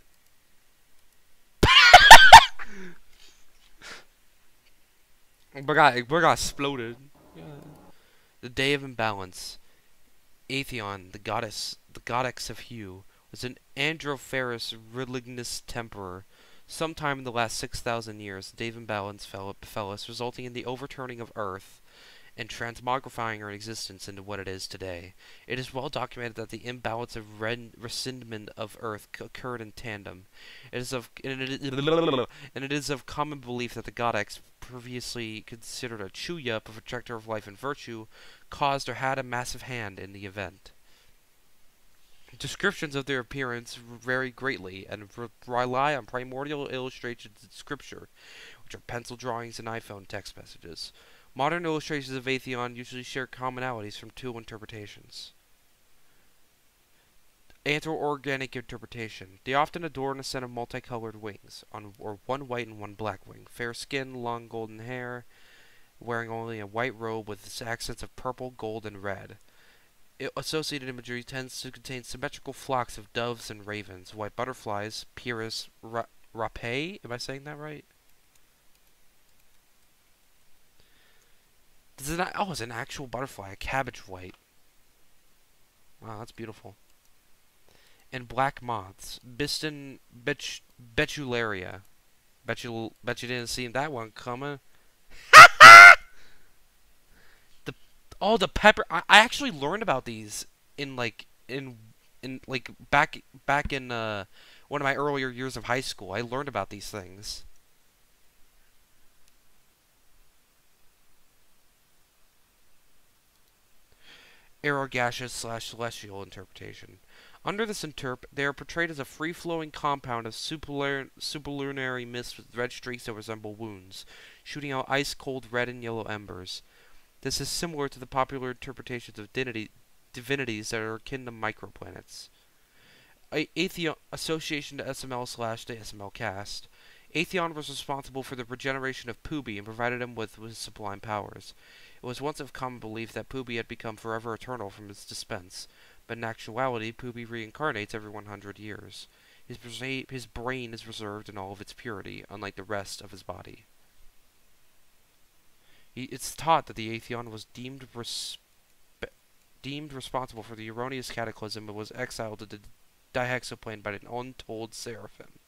We got, got exploded. Yeah. The Day of Imbalance. Atheon, the goddess, the goddess of hue, was an androferous religious temperer. Sometime in the last 6,000 years, the Day of Imbalance fell, befell us, resulting in the overturning of Earth and transmogrifying our existence into what it is today. It is well documented that the imbalance of rescindment of Earth occurred in tandem. It is of and it is, and it is of common belief that the goddess, previously considered a Chuya, a protector of life and virtue, caused or had a massive hand in the event. Descriptions of their appearance vary greatly and rely on primordial illustrations in scripture, which are pencil drawings and iPhone text messages. Modern illustrations of Atheon usually share commonalities from two interpretations. Anthro-organic interpretation. They often adorn a set of multicolored wings, on or one white and one black wing. Fair skin, long golden hair, wearing only a white robe with accents of purple, gold, and red. It, associated imagery tends to contain symmetrical flocks of doves and ravens, white butterflies, Pieris ra rapae. Am I saying that right? This is not, oh, it's an actual butterfly, a cabbage white. Wow, that's beautiful. and black moths. Biston bet- betularia. Bet you, bet you didn't see that one coming. the oh the pepper. I, I actually learned about these in like in in like back back in uh, one of my earlier years of high school. I learned about these things. Aerogaseous slash celestial interpretation. Under this interp, they are portrayed as a free-flowing compound of superluminary mist with red streaks that resemble wounds, shooting out ice-cold red and yellow embers. This is similar to the popular interpretations of divinity, divinities that are akin to microplanets. Aethos association to SML slash the SML cast. Aethos was responsible for the regeneration of Pubi and provided him with, with sublime powers. It was once of common belief that Pubi had become forever eternal from its dispense, but in actuality, Pubi reincarnates every 100 years. His, his brain is reserved in all of its purity, unlike the rest of his body. He, it's taught that the Aethos was deemed deemed responsible for the erroneous cataclysm and was exiled to the dihexoplane by an untold seraphim.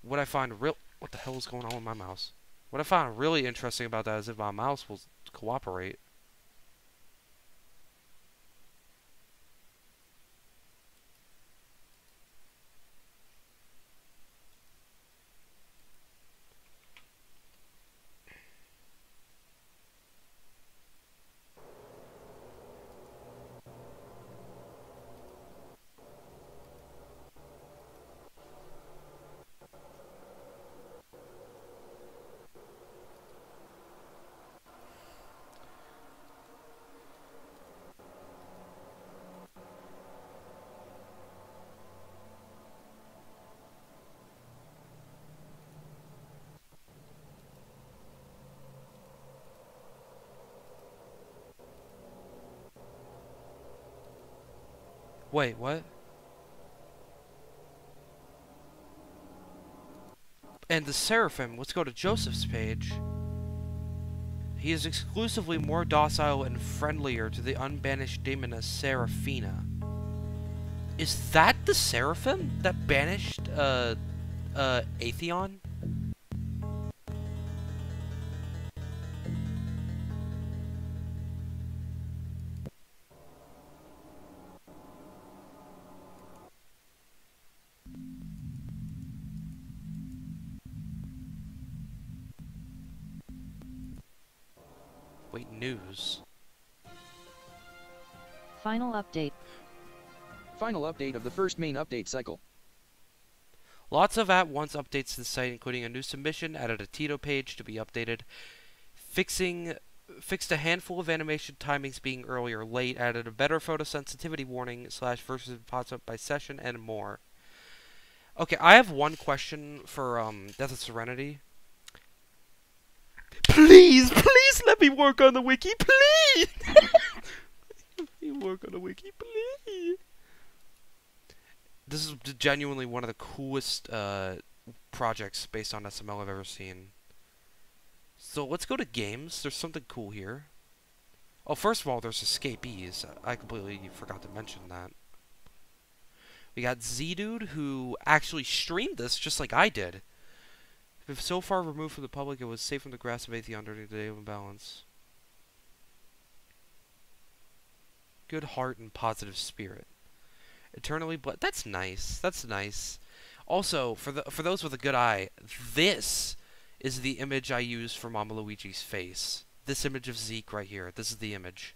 What I find real... What the hell is going on with my mouse? What I found really interesting about that is if my mouse will cooperate. Wait, what? And the Seraphim, let's go to Joseph's page. He is exclusively more docile and friendlier to the unbanished demoness Seraphina. Is that the Seraphim that banished, uh, uh, Aethos? Update. Final update of the first main update cycle. Lots of at-once updates to the site, including a new submission, added a Tito page to be updated, fixing fixed a handful of animation timings being early or late, added a better photosensitivity warning slash versus pops up by session, and more. Okay, I have one question for um, Death of Serenity. Please, please let me work on the wiki, please! work on the wiki, please! This is genuinely one of the coolest uh, projects based on SML I've ever seen. So let's go to games. There's something cool here. Oh, first of all, there's escapees. I completely forgot to mention that. We got Z-Dude, who actually streamed this just like I did. If so far removed from the public, it was safe from the grasp of Aethos during the day of imbalance. Good heart and positive spirit. Eternally blessed. That's nice. That's nice. Also, for the for those with a good eye, this is the image I use for Mama Luigi's face. This image of Zeke right here. This is the image.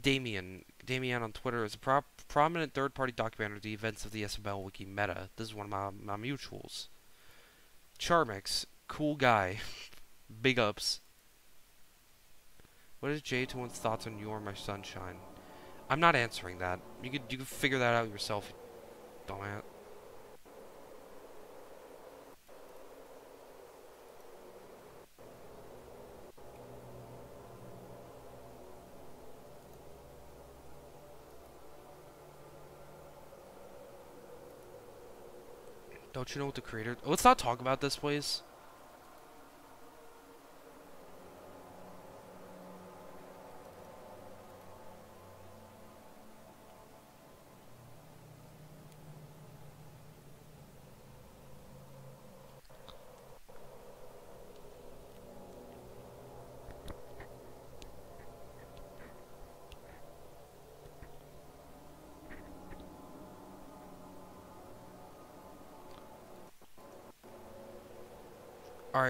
Damien. Damien on Twitter is a pro prominent third-party documenter of the events of the SML Wiki meta. This is one of my, my mutuals. Charmix. Cool guy. Big ups. What is J21's thoughts on you or My Sunshine? I'm not answering that. You could you could figure that out yourself, dumbass. Don't you know what the creator... Let's not talk about this, please.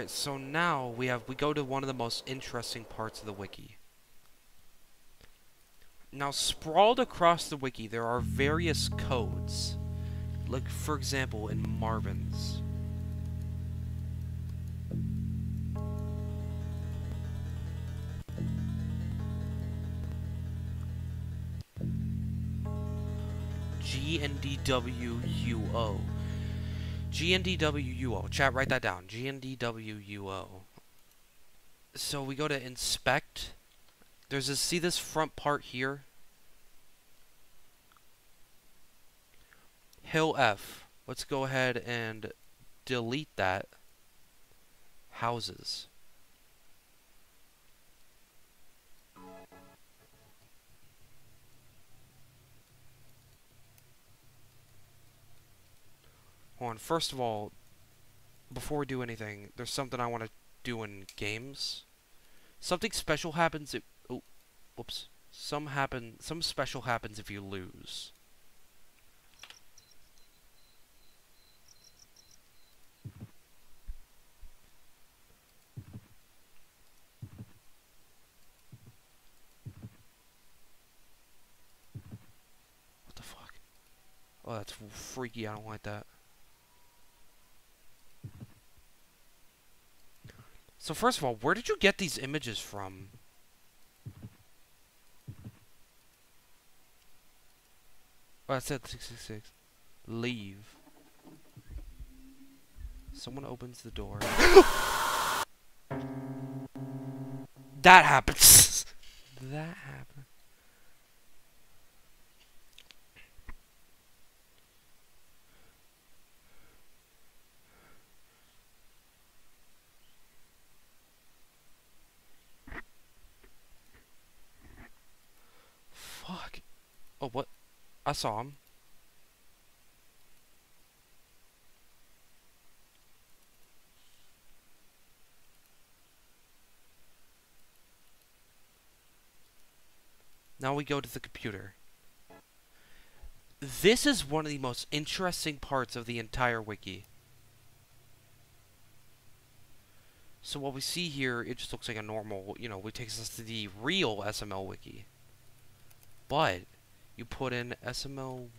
Alright, so now we have we go to one of the most interesting parts of the wiki. Now sprawled across the wiki there are various codes. Like for example in Marvin's. GNDWUO. GNDWUO. Chat, write that down. GNDWUO. So we go to inspect. There's a see this front part here. Hill F. Let's go ahead and delete that. Houses. On. First of all, before we do anything, there's something I want to do in games. Something special happens if oh, whoops. Some happen. Some special happens if you lose. What the fuck? Oh, that's freaky. I don't like that. So first of all, where did you get these images from? Oh, that's it, 666. Leave. Someone opens the door. that happens! that happened. Fuck. Oh, what? I saw him. Now we go to the computer. This is one of the most interesting parts of the entire wiki. So what we see here, it just looks like a normal, you know, it takes us to the real SML wiki. But you put in smlwiki.com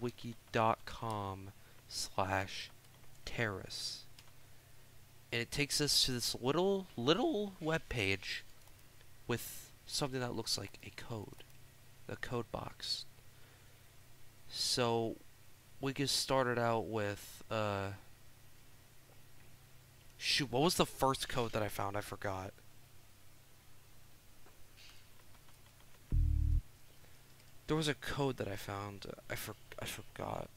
slash terrace. And it takes us to this little, little web page with something that looks like a code. The code box. So, we get started out with, uh... Shoot, what was the first code that I found? I forgot. There was a code that I found. Uh, I for I forgot.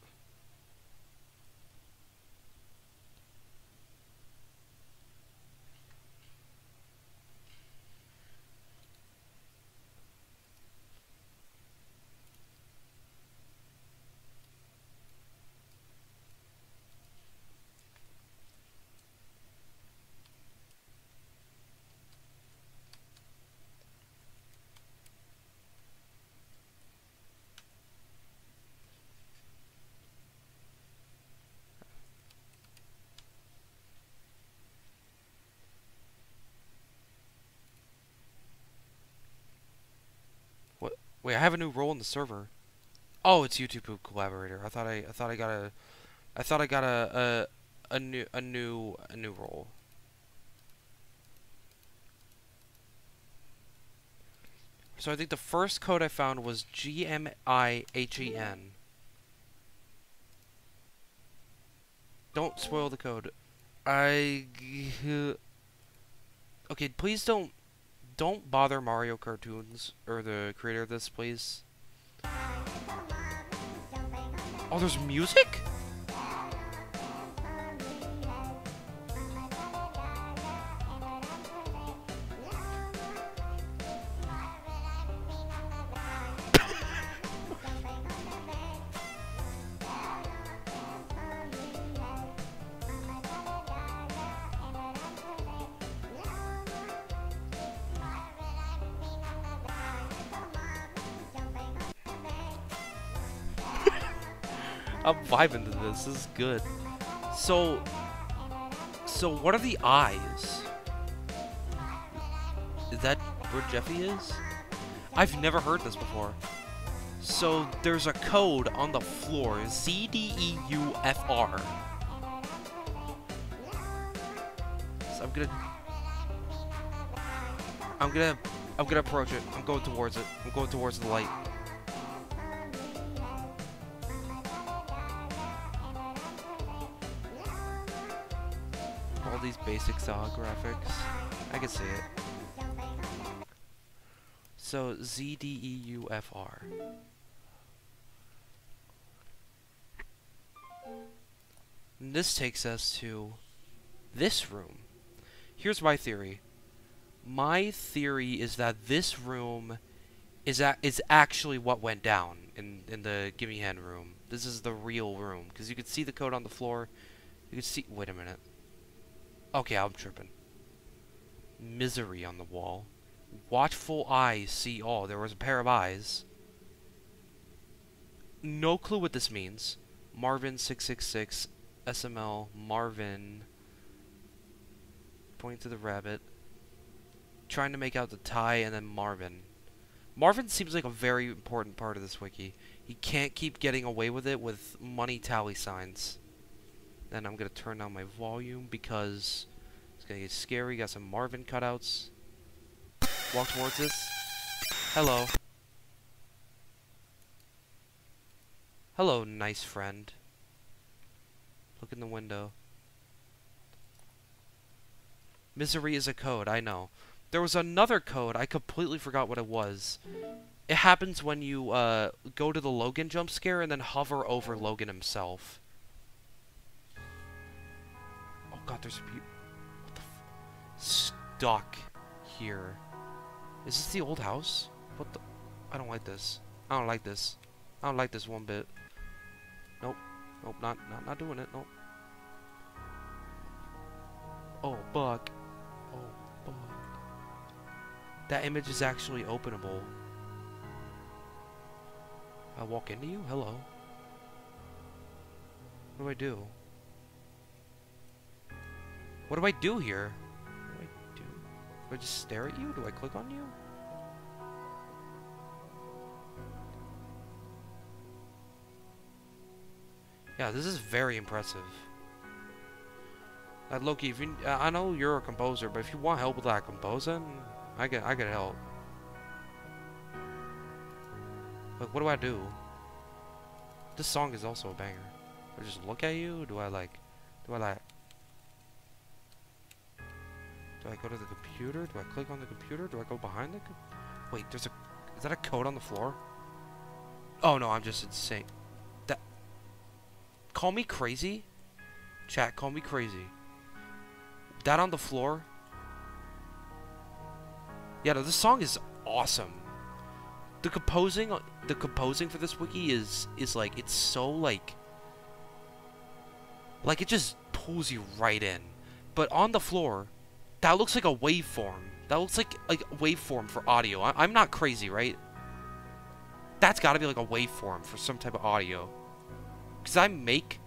Wait, I have a new role in the server. Oh, it's YouTube collaborator. I thought I I thought I got a I thought I got a a, a new a new a new role. So I think the first code I found was G M I H E N. Don't spoil the code. I Okay, please don't don't bother Mario Cartoons, or the creator of this, please. Oh, there's music? I'm vibing to this. This is good. So, So what are the eyes? Is that where Jeffy is? I've never heard this before. So there's a code on the floor, ZDEUFR. So I'm gonna I'm gonna I'm gonna approach it. I'm going towards it. I'm going towards the light. Saw graphics. I can see it. So ZDEUFR. This takes us to this room. Here's my theory. My theory is that this room is a is actually what went down in in the Gimme Hand room. This is the real room because you can see the code on the floor. You can see. Wait a minute. Okay, I'm tripping. Misery on the wall. Watchful eyes see all. There was a pair of eyes. No clue what this means. Marvin six six six SML Marvin pointing to the rabbit trying to make out the tie and then Marvin. Marvin seems like a very important part of this wiki. He can't keep getting away with it with money tally signs. Then I'm gonna turn down my volume because it's gonna get scary. Got some Marvin cutouts. Walk towards this. Hello. Hello, nice friend. Look in the window. Misery is a code, I know. There was another code, I completely forgot what it was. It happens when you uh, go to the Logan jump scare and then hover over Logan himself. God, there's a What the Stuck here. Is this the old house? What the- I don't like this. I don't like this. I don't like this one bit. Nope. Nope, not, not, not doing it. Nope. Oh, Buck. Oh, Buck. That image is actually openable. I walk into you? Hello. What do I do? What do I do here? What do I do? Do I just stare at you? Do I click on you? Yeah, this is very impressive. Uh, Loki, if you, uh, I know you're a composer, but if you want help with that composing, I can I can help. Like, what do I do? This song is also a banger. Do I just look at you? Do I like? Do I like? Do I go to the computer? Do I click on the computer? Do I go behind the? Wait, there's a. Is that a code on the floor? Oh no, I'm just insane. That. Call me crazy. Chat, call me crazy. That on the floor. Yeah, no, this song is awesome. The composing, the composing for this wiki is is like it's so like, like it just pulls you right in. But on the floor, that looks like a waveform. That looks like like a waveform for audio. I, I'm not crazy, right? That's got to be like a waveform for some type of audio. Because I make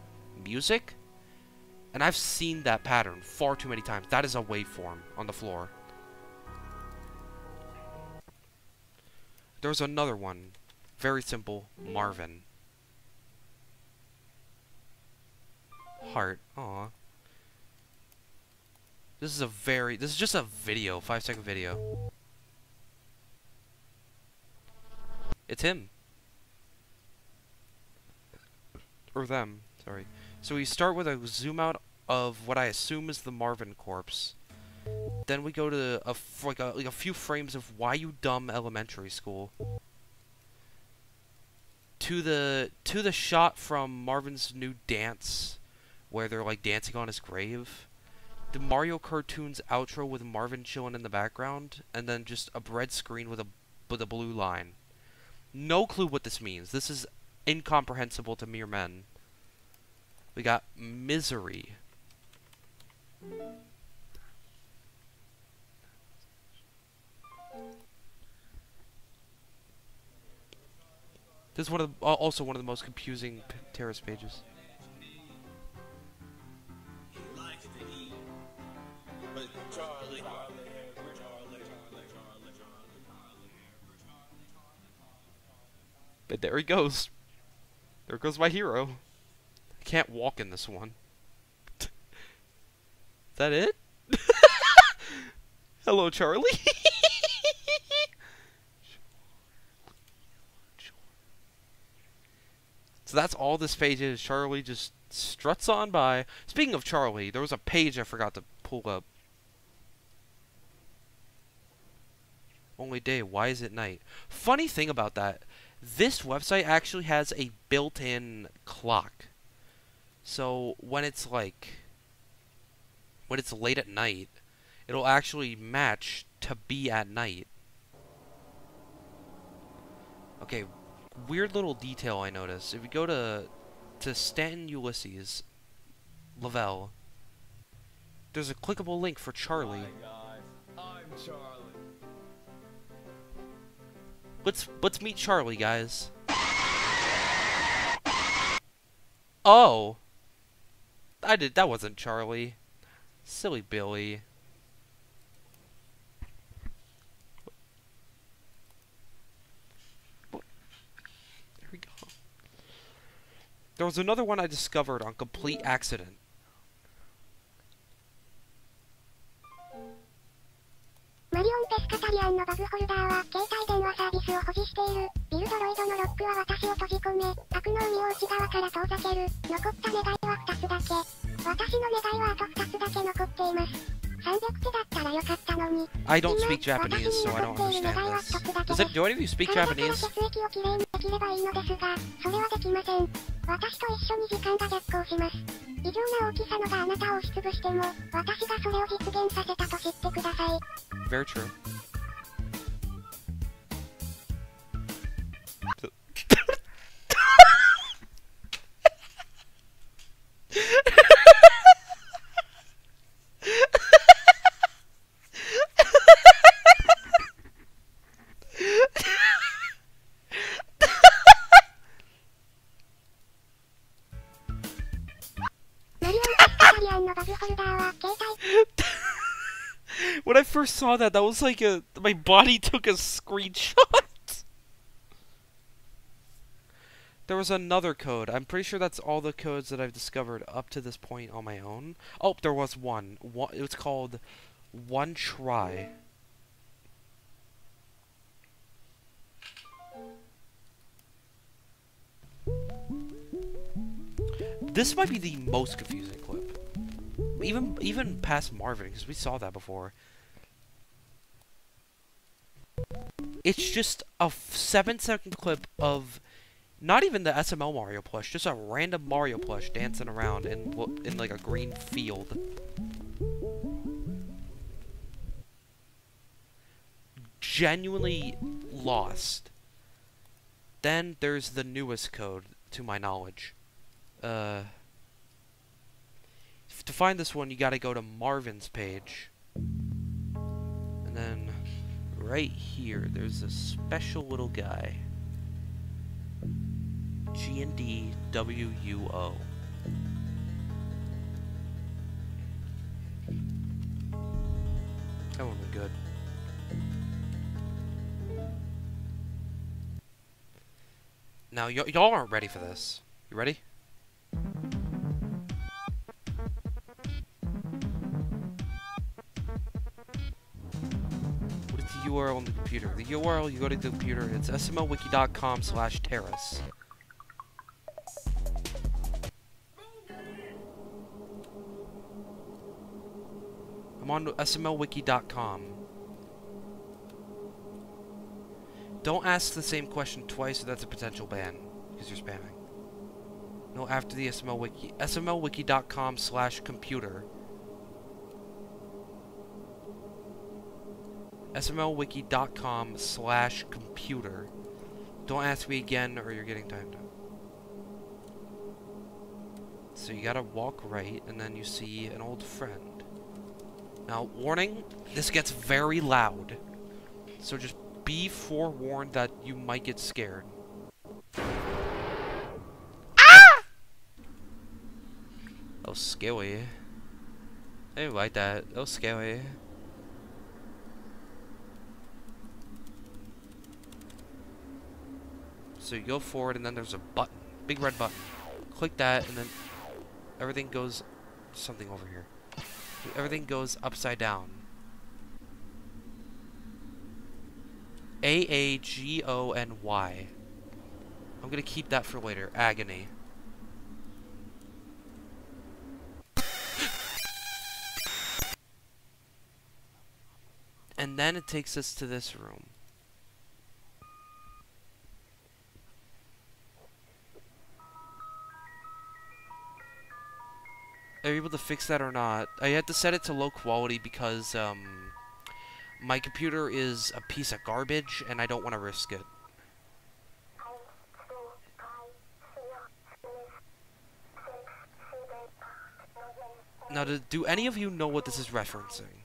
music, and I've seen that pattern far too many times. That is a waveform on the floor. There's another one. Very simple. Marvin. Heart. Aw. This is a very... This is just a video. Five second video. It's him. Or them. Sorry. So we start with a zoom out of what I assume is the Marvin corpse. Then we go to a like a like a few frames of Why You Dumb Elementary School. To the to the shot from Marvin's new dance, where they're like dancing on his grave. The Mario cartoons outro with Marvin chilling in the background, and then just a red screen with a with a blue line. No clue what this means. This is incomprehensible to mere men. We got misery. This is one of the, also one of the most confusing terrace pages. And there he goes. There goes my hero. I can't walk in this one. Is that it? Hello, Charlie. so that's all this page is. Charlie just struts on by. Speaking of Charlie, there was a page I forgot to pull up. Only day. Why is it night? Funny thing about that, this website actually has a built-in clock. So when it's like when it's late at night, it'll actually match to be at night. Okay, weird little detail I noticed. If you go to to Stanton Ulysses Lavelle, there's a clickable link for Charlie. guys, I'm Charlie. Let's let's meet Charlie, guys. Oh. I did that wasn't Charlie. Silly Billy. There we go. There was another one I discovered on complete accident. マリオンペスカタリアンのバグホルダーは、携帯電話サービスを保持している。ビルドロイドのロックは私を閉じ込め、悪の海を内側から遠ざける。残った願いは2つだけ。私の願いはあと2つだけ残っています。I don't speak Japanese, so I don't understand this. Does it, do any of you speak Japanese? Very true. first saw that, that was like a my body took a screenshot. There was another code. I'm pretty sure that's all the codes that I've discovered up to this point on my own. Oh, there was one. One it was called One Try. This might be the most confusing clip. Even even past Marvin, because we saw that before. It's just a seven second clip of not even the SML Mario plush, just a random Mario plush dancing around in in like a green field. Genuinely lost. Then there's the newest code, to my knowledge. Uh, to find this one, you gotta go to Marvin's page. And then, right here, there's a special little guy. G and D W U O. That would be good. Now, y'all aren't ready for this. You ready? URL on the computer? The URL, you go to the computer, it's smlwiki.com slash terrace. I'm on smlwiki.com. Don't ask the same question twice or that's a potential ban, because you're spamming. No, after the SML wiki. smlwiki.com slash computer. smlwiki.com slash computer. Don't ask me again or you're getting timed out. So you gotta walk right and then you see an old friend. Now, warning, this gets very loud. So just be forewarned that you might get scared. Ah! Was scary. I didn't like that. That was scary. So you go forward, and then there's a button, big red button. Click that, and then everything goes something over here. Everything goes upside down. A A G O N Y. I'm gonna keep that for later. Agony. and then it takes us to this room. Are able to fix that or not? I had to set it to low quality because um, my computer is a piece of garbage and I don't want to risk it. Now, do, do any of you know what this is referencing?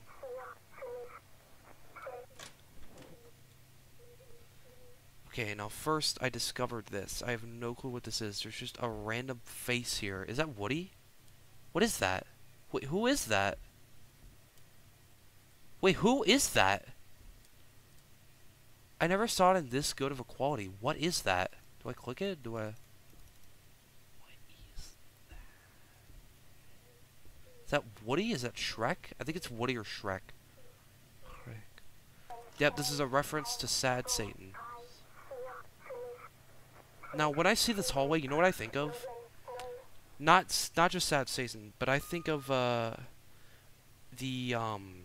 Okay, now first I discovered this. I have no clue what this is. There's just a random face here. Is that Woody? What is that? Wait, who is that? Wait, who is that? I never saw it in this good of a quality. What is that? Do I click it? Do I... What is that? Is that Woody? Is that Shrek? I think it's Woody or Shrek. Shrek. Yep, this is a reference to Sad Satan. Now, when I see this hallway, you know what I think of? Not not just Sad Satan, but I think of uh, the um.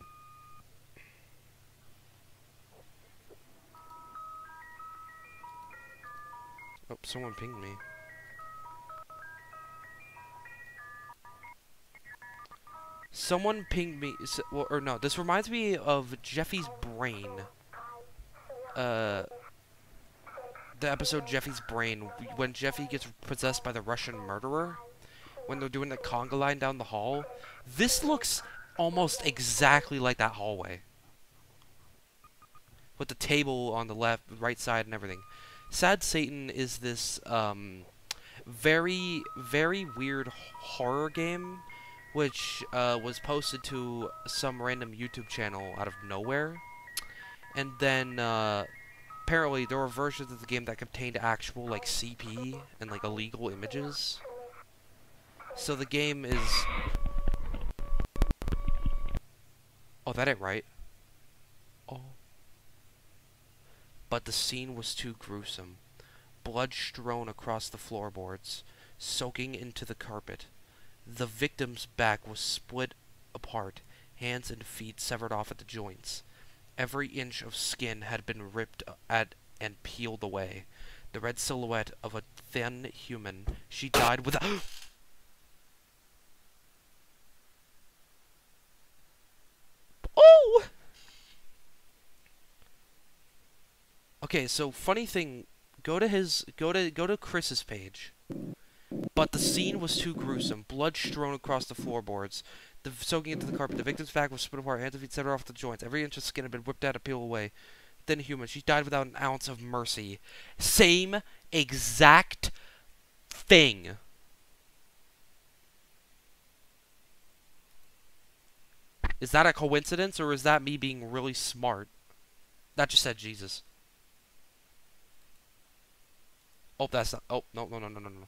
Oh, someone pinged me. Someone pinged me, Well, or no, this reminds me of Jeffy's brain. Uh, the episode Jeffy's Brain, when Jeffy gets possessed by the Russian murderer when they're doing the conga line down the hall. This looks almost exactly like that hallway. With the table on the left, right side, and everything. Sad Satan is this um, very, very weird horror game, which uh, was posted to some random YouTube channel out of nowhere. And then, uh, apparently, there were versions of the game that contained actual, like, CP and, like, illegal images. So the game is... Oh, that ain't right. Oh. But the scene was too gruesome. Blood strewn across the floorboards, soaking into the carpet. The victim's back was split apart, hands and feet severed off at the joints. Every inch of skin had been ripped at and peeled away. The red silhouette of a thin human. She died with Oh! Okay, so funny thing, go to his go to go to Chris's page. But the scene was too gruesome. Blood strewn across the floorboards, the soaking into the carpet. The victim's back was split apart, hands and feet severed off the joints. Every inch of skin had been whipped out and peeled away. Then human, she died without an ounce of mercy. Same exact thing. Is that a coincidence, or is that me being really smart? That just said Jesus. Oh, that's not. Oh, no, no, no, no, no, no.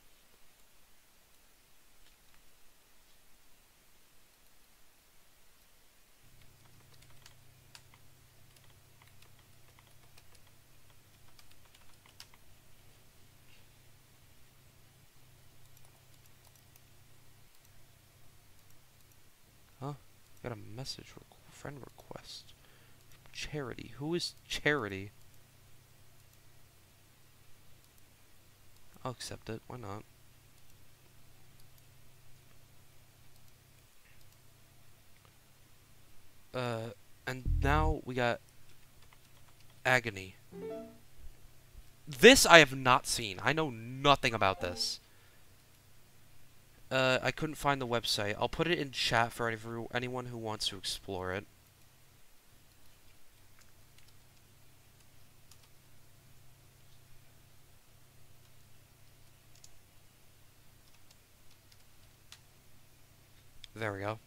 Got a message, friend request. Charity. Who is Charity? I'll accept it. Why not? Uh, and now we got Agony. This I have not seen. I know nothing about this. Uh, I couldn't find the website. I'll put it in chat for any, for anyone who wants to explore it. There we go.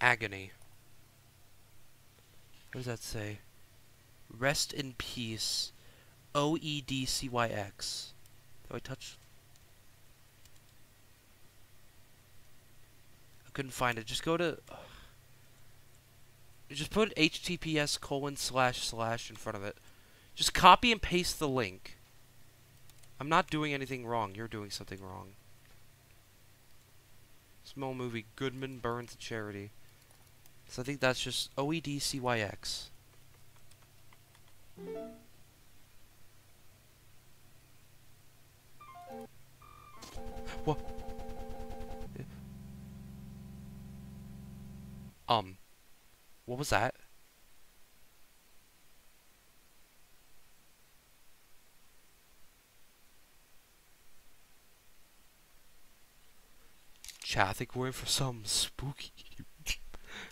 Agony. What does that say? Rest in peace, O E D C Y X. Do I touch? I couldn't find it. Just go to. Just put HTTPS colon slash slash in front of it. Just copy and paste the link. I'm not doing anything wrong. You're doing something wrong. Small movie Goodman Burns Charity. So I think that's just O E D C Y X. What? Um. What was that? Chat, I think we're in for some spooky. I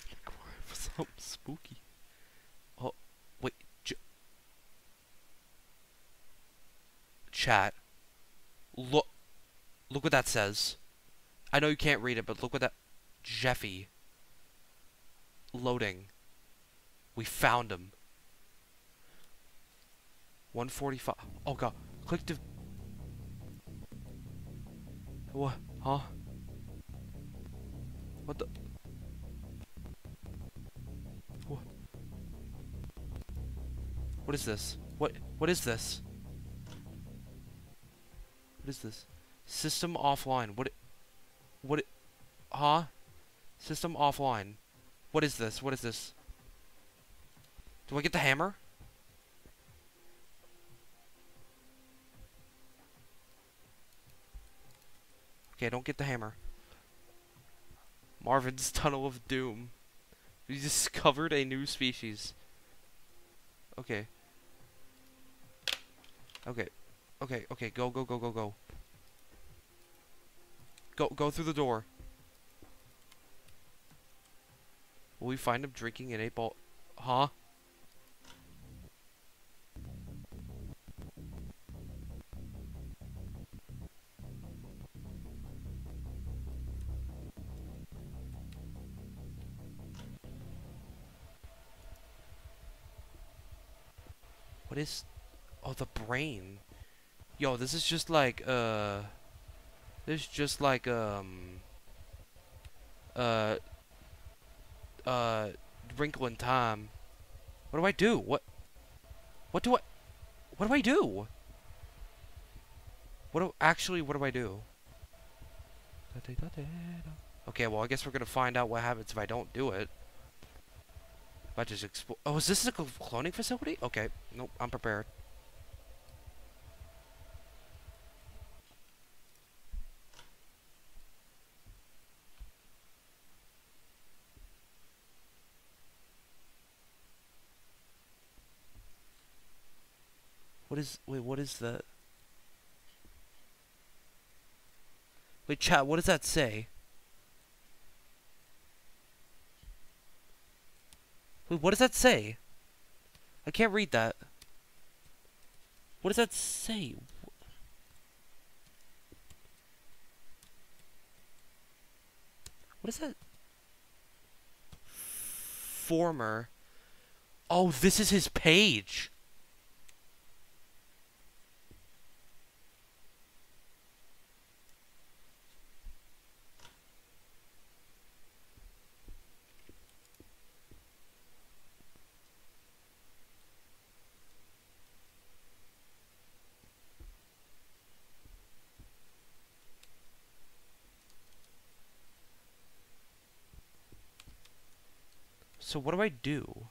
think we're in for some spooky. Oh, wait. J Chat. Look. Look what that says. I know you can't read it, but look what that... Jeffy. Loading. We found him. 145. Oh god. Click to... What? Huh? What the... What? What is this? What? What is this? What is this? System offline. What? What? Huh? System offline. What is this? What is this? Do I get the hammer? Okay, don't get the hammer. Marvin's Tunnel of Doom. We discovered a new species. Okay. Okay. Okay, okay, go, go, go, go, go. Go, go through the door. Will we find him drinking an eight ball? Huh? What is... Oh, the brain. Yo, this is just like, uh... This is just like, um... Uh... Uh... Wrinkle in Time. What do I do? What... What do I... What do I do? What do... Actually, what do I do? Okay, well, I guess we're gonna find out what happens if I don't do it. Just explore... Oh, is this a cloning facility? Okay. Nope, I'm prepared. What is... Wait, what is that? Wait, chat, what does that say? Wait, what does that say? I can't read that. What does that say? What is that? Former. Oh, this is his page. So what do I do?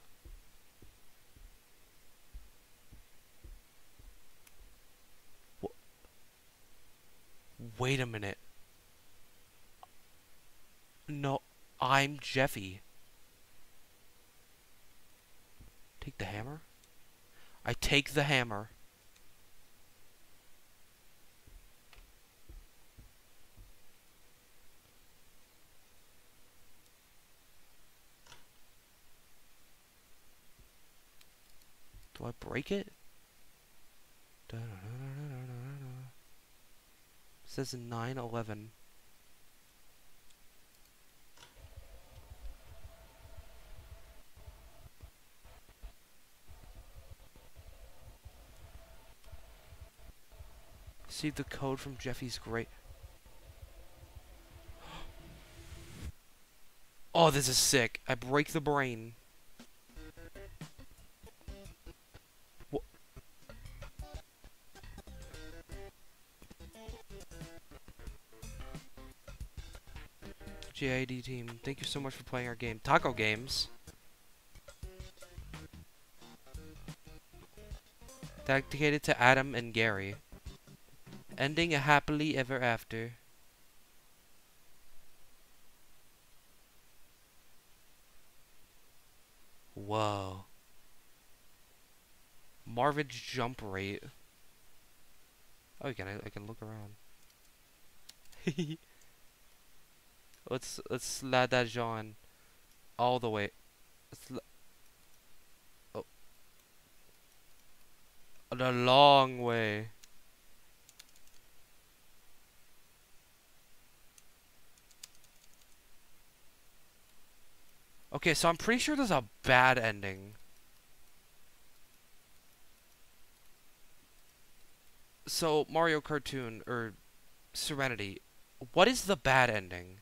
Wait a minute. No, I'm Jeffy. Take the hammer? I take the hammer. I break it? says 911. See the code from Jeffy's great. Oh, this is sick. I break the brain. JID team, thank you so much for playing our game. Taco Games. Dedicated to Adam and Gary. Ending a happily ever after. Whoa. Marvin's jump rate. Oh, can I can look around. let's let's slide that John all the way. Oh. The long way. Okay, so I'm pretty sure there's a bad ending. So, Mario Cartoon, or Serenity, what is the bad ending?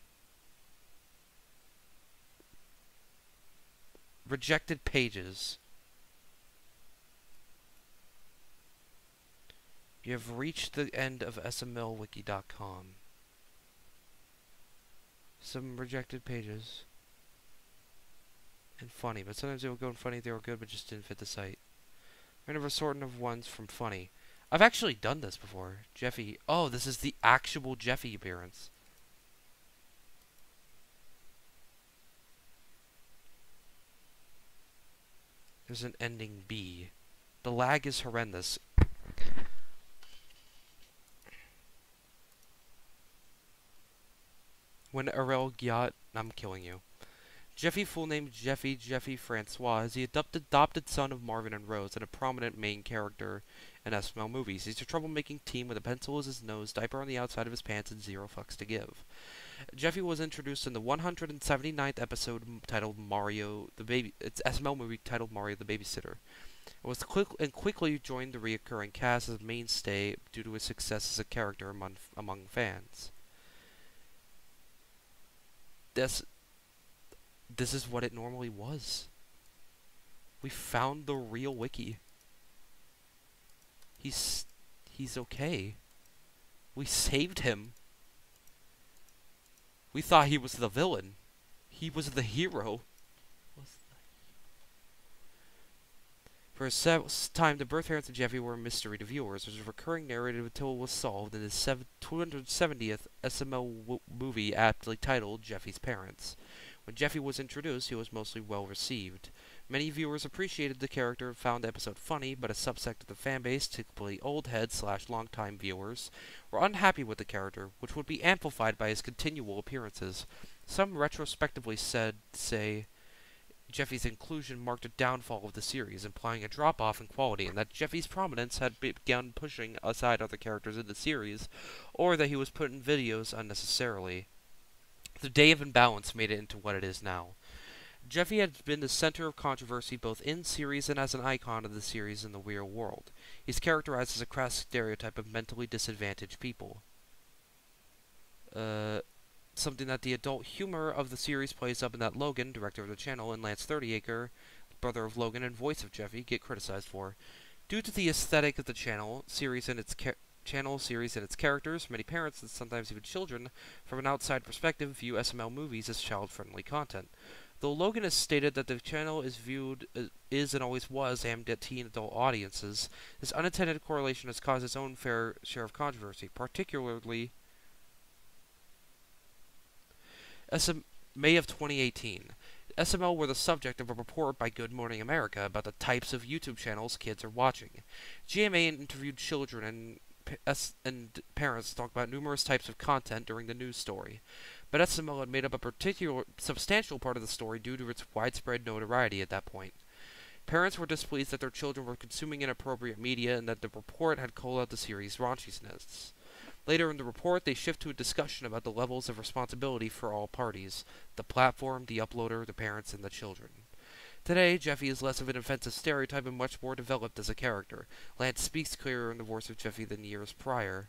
Rejected pages. You have reached the end of smlwiki.com. Some rejected pages and funny, but sometimes they would go in funny, they were good, but just didn't fit the site. Ran over sorting of ones from funny. I've actually done this before. Jeffy. Oh, this is the actual Jeffy appearance. There's an ending B. The lag is horrendous. When Arel Gyat, I'm killing you. Jeffy, full name Jeffy Jeffy Francois, is the adopted, adopted son of Marvin and Rose and a prominent main character in SML movies. He's a troublemaking teen with a pencil as his nose, diaper on the outside of his pants, and zero fucks to give. Jeffy was introduced in the 179th episode titled Mario the Baby. It's SML movie titled Mario the Babysitter. It was quick and quickly joined the reoccurring cast as a mainstay due to his success as a character among among fans. This this is what it normally was. We found the real wiki. He's he's okay. We saved him. We thought he was the villain. He was the hero. For a time, the birth parents of Jeffy were a mystery to viewers. Was a recurring narrative until it was solved in his 270th SML movie aptly titled Jeffy's Parents. When Jeffy was introduced, he was mostly well received. Many viewers appreciated the character and found the episode funny, but a subsect of the fanbase, typically old heads slash longtime viewers, were unhappy with the character, which would be amplified by his continual appearances. Some retrospectively said, say, Jeffy's inclusion marked a downfall of the series, implying a drop-off in quality, and that Jeffy's prominence had begun pushing aside other characters in the series, or that he was put in videos unnecessarily. The Day of Imbalance made it into what it is now. Jeffy has been the center of controversy both in series and as an icon of the series in the real world. He's characterized as a crass stereotype of mentally disadvantaged people. Uh, something that the adult humor of the series plays up in that Logan, director of the channel, and Lance Thirtyacre, brother of Logan and voice of Jeffy, get criticized for. Due to the aesthetic of the channel, series and its channel, series, and its characters, many parents and sometimes even children, from an outside perspective, view SML movies as child-friendly content. Though Logan has stated that the channel is viewed uh, is and always was aimed at teen adult audiences, this unintended correlation has caused its own fair share of controversy, particularly SM May of 2018. SML were the subject of a report by Good Morning America about the types of YouTube channels kids are watching. GMA interviewed children and and parents talk about numerous types of content during the news story. But SML had made up a particular substantial part of the story due to its widespread notoriety at that point. Parents were displeased that their children were consuming inappropriate media and that the report had called out the series' raunchiness. Later in the report, they shift to a discussion about the levels of responsibility for all parties the platform, the uploader, the parents, and the children. Today, Jeffy is less of an offensive stereotype and much more developed as a character. Lance speaks clearer in the voice of Jeffy than years prior.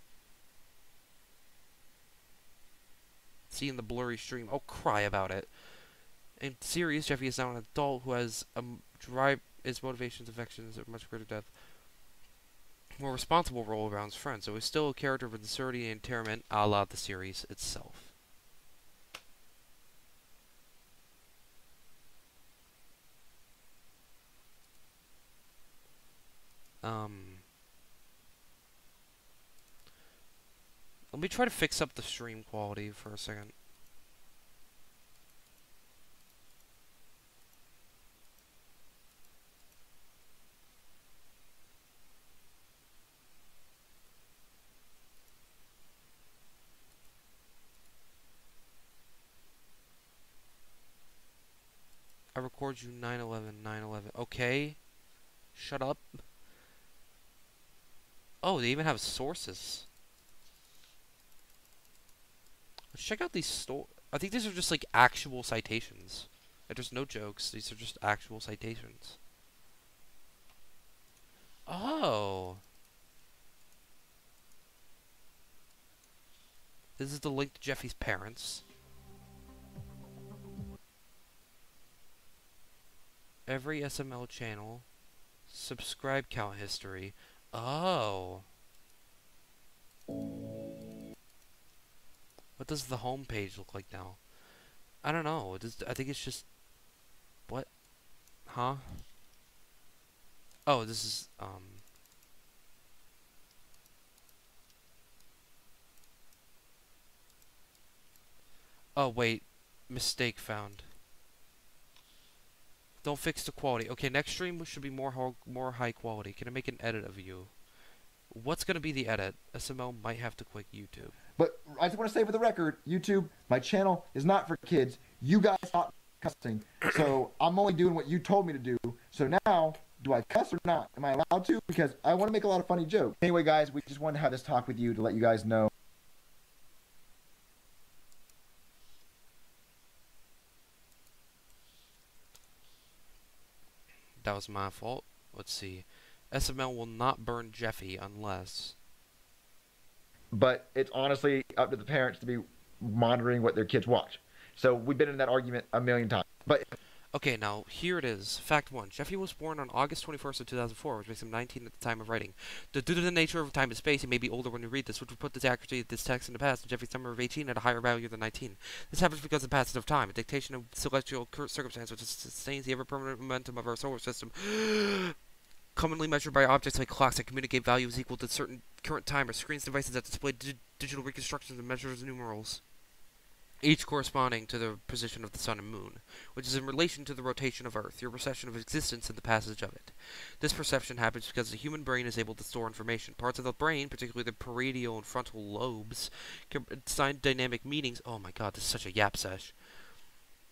See in the blurry stream. Oh, cry about it. In series, Jeffy is now an adult who has a drive, his motivations, affections, a much greater depth. More responsible role around his friends, so he's still a character with sincerity and endearment, a la the series itself. Um, let me try to fix up the stream quality for a second. I record you 911, 911. Okay. Shut up. Oh, they even have sources. Let's check out these store. I think these are just like actual citations. There's no jokes. These are just actual citations. Oh. This is the link to Jeffy's parents. Every SML channel. Subscribe count history. Oh. What does the home page look like now? I don't know. I think it's just what? Huh? Oh, this is um Oh, wait. Mistake found. Don't fix the quality. Okay, next stream should be more ho more high quality. Can I make an edit of you? What's gonna be the edit? SML might have to quit YouTube. But I just want to say for the record, YouTube, my channel is not for kids. You guys stop cussing. So I'm only doing what you told me to do. So now, do I cuss or not? Am I allowed to? Because I want to make a lot of funny jokes. Anyway, guys, we just wanted to have this talk with you to let you guys know. That was my fault. Let's see. SML will not burn Jeffy unless. But it's honestly up to the parents to be monitoring what their kids watch. So we've been in that argument a million times. But Okay, now here it is. Fact one: Jeffy was born on August 21st of 2004, which makes him 19 at the time of writing. Due to the nature of time and space, he may be older when you read this, which would put the accuracy of this text in the past, and Jeffy's number of 18 at a higher value than 19. This happens because of the passage of time, a dictation of celestial cir- circumstance which sustains the ever-permanent momentum of our solar system. Commonly measured by objects like clocks that communicate values equal to certain current time, or screens devices that display di- digital reconstructions and measures and numerals each corresponding to the position of the sun and moon, which is in relation to the rotation of Earth, your perception of existence and the passage of it. This perception happens because the human brain is able to store information. Parts of the brain, particularly the parietal and frontal lobes, can assign dynamic meanings. Oh my god, this is such a yap sesh.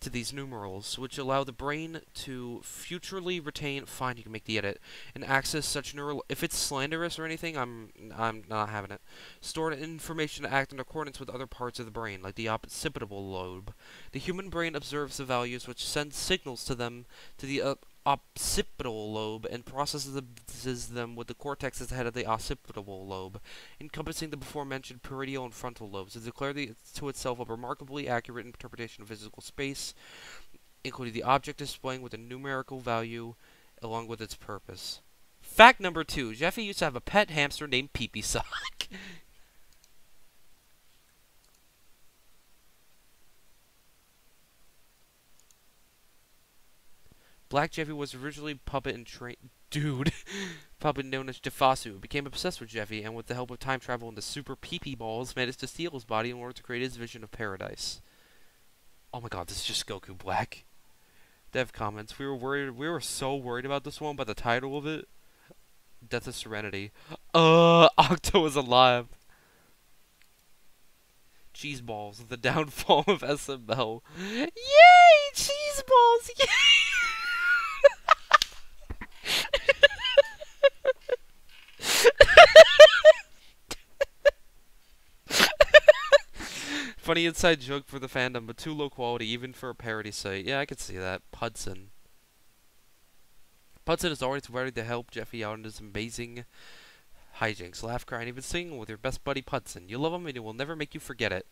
To these numerals, which allow the brain to futurely retain. Fine, you can make the edit and access such neural. If it's slanderous or anything, I'm I'm not having it stored information to act in accordance with other parts of the brain, like the occipital lobe. The human brain observes the values which send signals to them to the occipital lobe and processes them with the cortex at the head of the occipital lobe, encompassing the before-mentioned parietal and frontal lobes, to declare the, to itself a remarkably accurate interpretation of physical space, including the object displaying with a numerical value along with its purpose. Fact number two: Jeffy used to have a pet hamster named Peepee Sock. Black Jeffy was originally puppet and train dude puppet known as Jeffasu. Became obsessed with Jeffy and with the help of time travel and the super peepee balls managed to steal his body in order to create his vision of paradise. Oh my god, this is just Goku Black. Dev comments. We were worried we were so worried about this one by the title of it. Death of Serenity. Uh Octo is alive. Cheese balls, the downfall of SML. Yay! Cheese balls! Yay! Funny inside joke for the fandom, but too low quality even for a parody site. Yeah, I could see that. Pudson. Pudson is always ready to help Jeffy out in his amazing hijinks. Laugh, cry, and even sing with your best buddy Pudson. You love him and he will never make you forget it.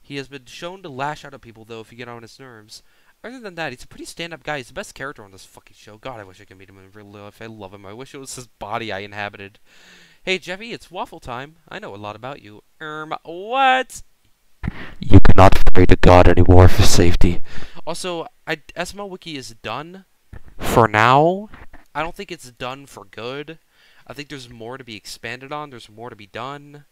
He has been shown to lash out at people, though, if you get on his nerves. Other than that, he's a pretty stand-up guy. He's the best character on this fucking show. God, I wish I could meet him in real life. I love him. I wish it was his body I inhabited. Hey, Jeffy, it's waffle time. I know a lot about you. Erm, what? You cannot pray to God anymore for safety. Also, I, SML Wiki is done for now. I don't think it's done for good. I think there's more to be expanded on. There's more to be done.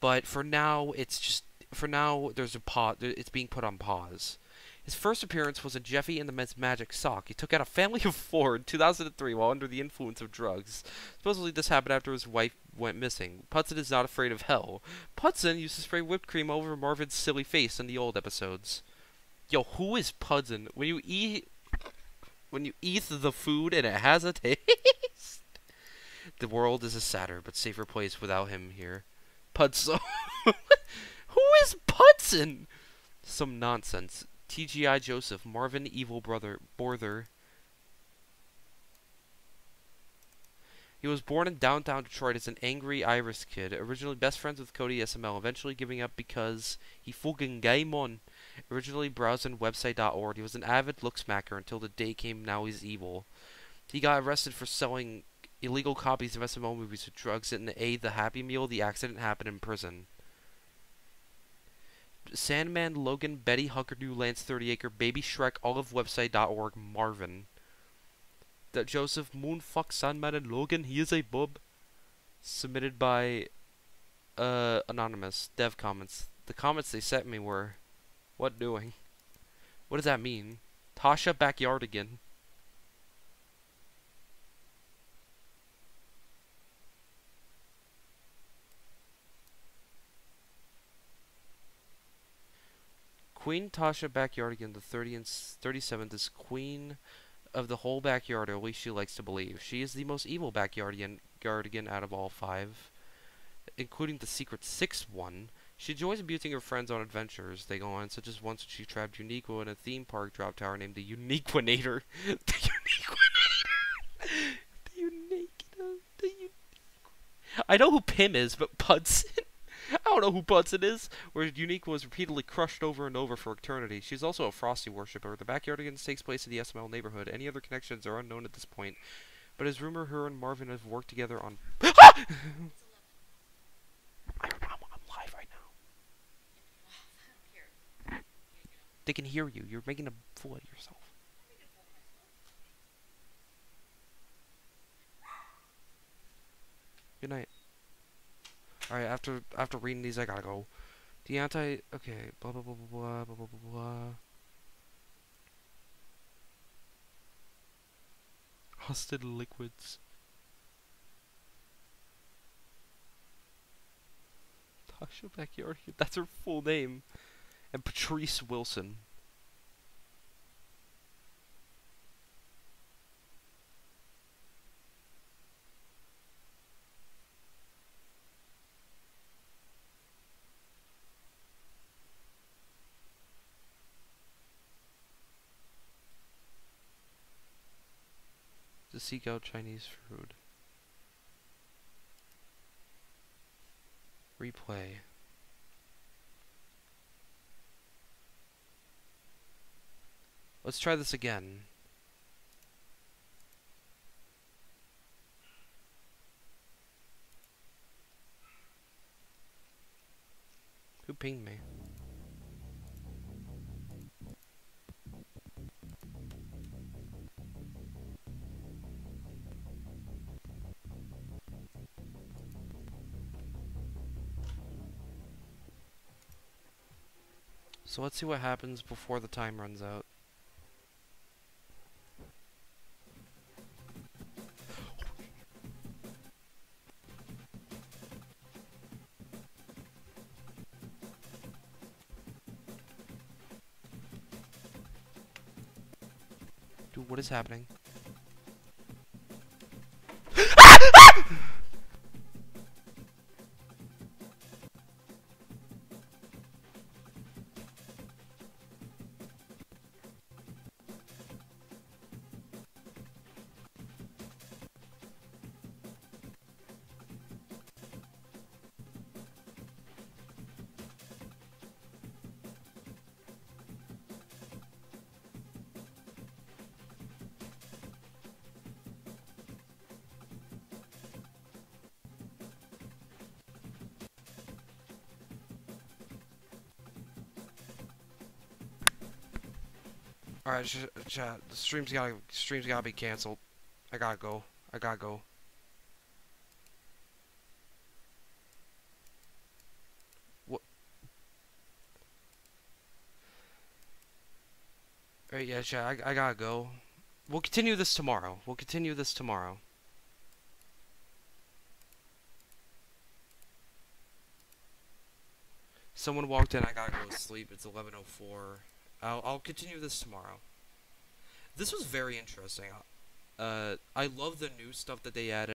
But for now, it's just for now. There's a pause. It's being put on pause. His first appearance was in Jeffy and the Men's Magic Sock. He took out a family of four in 2003 while under the influence of drugs. Supposedly, this happened after his wife went missing. Pudson is not afraid of hell. Pudson used to spray whipped cream over Marvin's silly face in the old episodes. Yo, who is Pudson? When you eat, when you eat the food and it has a taste, the world is a sadder but safer place without him here. Pudson. who is Pudson? Some nonsense. TGI Joseph, Marvin Evil Brother Borther. He was born in downtown Detroit as an angry Irish kid, originally best friends with Cody SML, eventually giving up because he fucking game on. Originally browsing website.org, he was an avid look smacker until the day came now he's evil. He got arrested for selling illegal copies of SML movies with drugs in A, the Happy Meal, the accident happened in prison. Sandman, Logan, Betty, Huckerdoo, Lance Thirtyacre, Baby Shrek, OliveWebsite.org, Marvin. That Joseph, Moonfuck, Sandman, and Logan, he is a bub. Submitted by, uh, Anonymous, dev comments. The comments they sent me were, what doing? What does that mean? Tasha Backyardigan. Queen Tasha Backyardigan, the 30 and 37th, is queen of the whole backyard, or at least she likes to believe. She is the most evil backyardian guardian out of all five, including the secret sixth one. She enjoys abusing her friends on adventures they go on, such as once she trapped Uniqua in a theme park drop tower named the Uniquinator. the Uniquinator! the Uniquinator! The Uniqu- I know who Pim is, but Pudson? I don't know who Budson is. Where Unique was repeatedly crushed over and over for eternity. She's also a Frosty worshipper. The Backyardigans takes place in the SML neighborhood. Any other connections are unknown at this point. But it's rumor her and Marvin have worked together on. I'm, I'm, I'm live right now. They can hear you. You're making a fool of yourself. Good night. Alright, after after reading these, I gotta go. The anti... Okay, blah blah blah blah blah blah blah blah. Hosted liquids. Tasha Backyard, that's her full name. And Patrice Wilson. Seek out Chinese food. Replay. Let's try this again. Who pinged me? So let's see what happens before the time runs out. Dude, what is happening? Ah! Ah! Alright. The stream's gotta stream's gotta be canceled. I gotta go. I gotta go. What? Alright, yeah, chat. I, I gotta go. We'll continue this tomorrow. We'll continue this tomorrow. Someone walked in. I gotta go to sleep. It's 11:04. I'll I'll continue this tomorrow. This was very interesting. Uh, I love the new stuff that they added.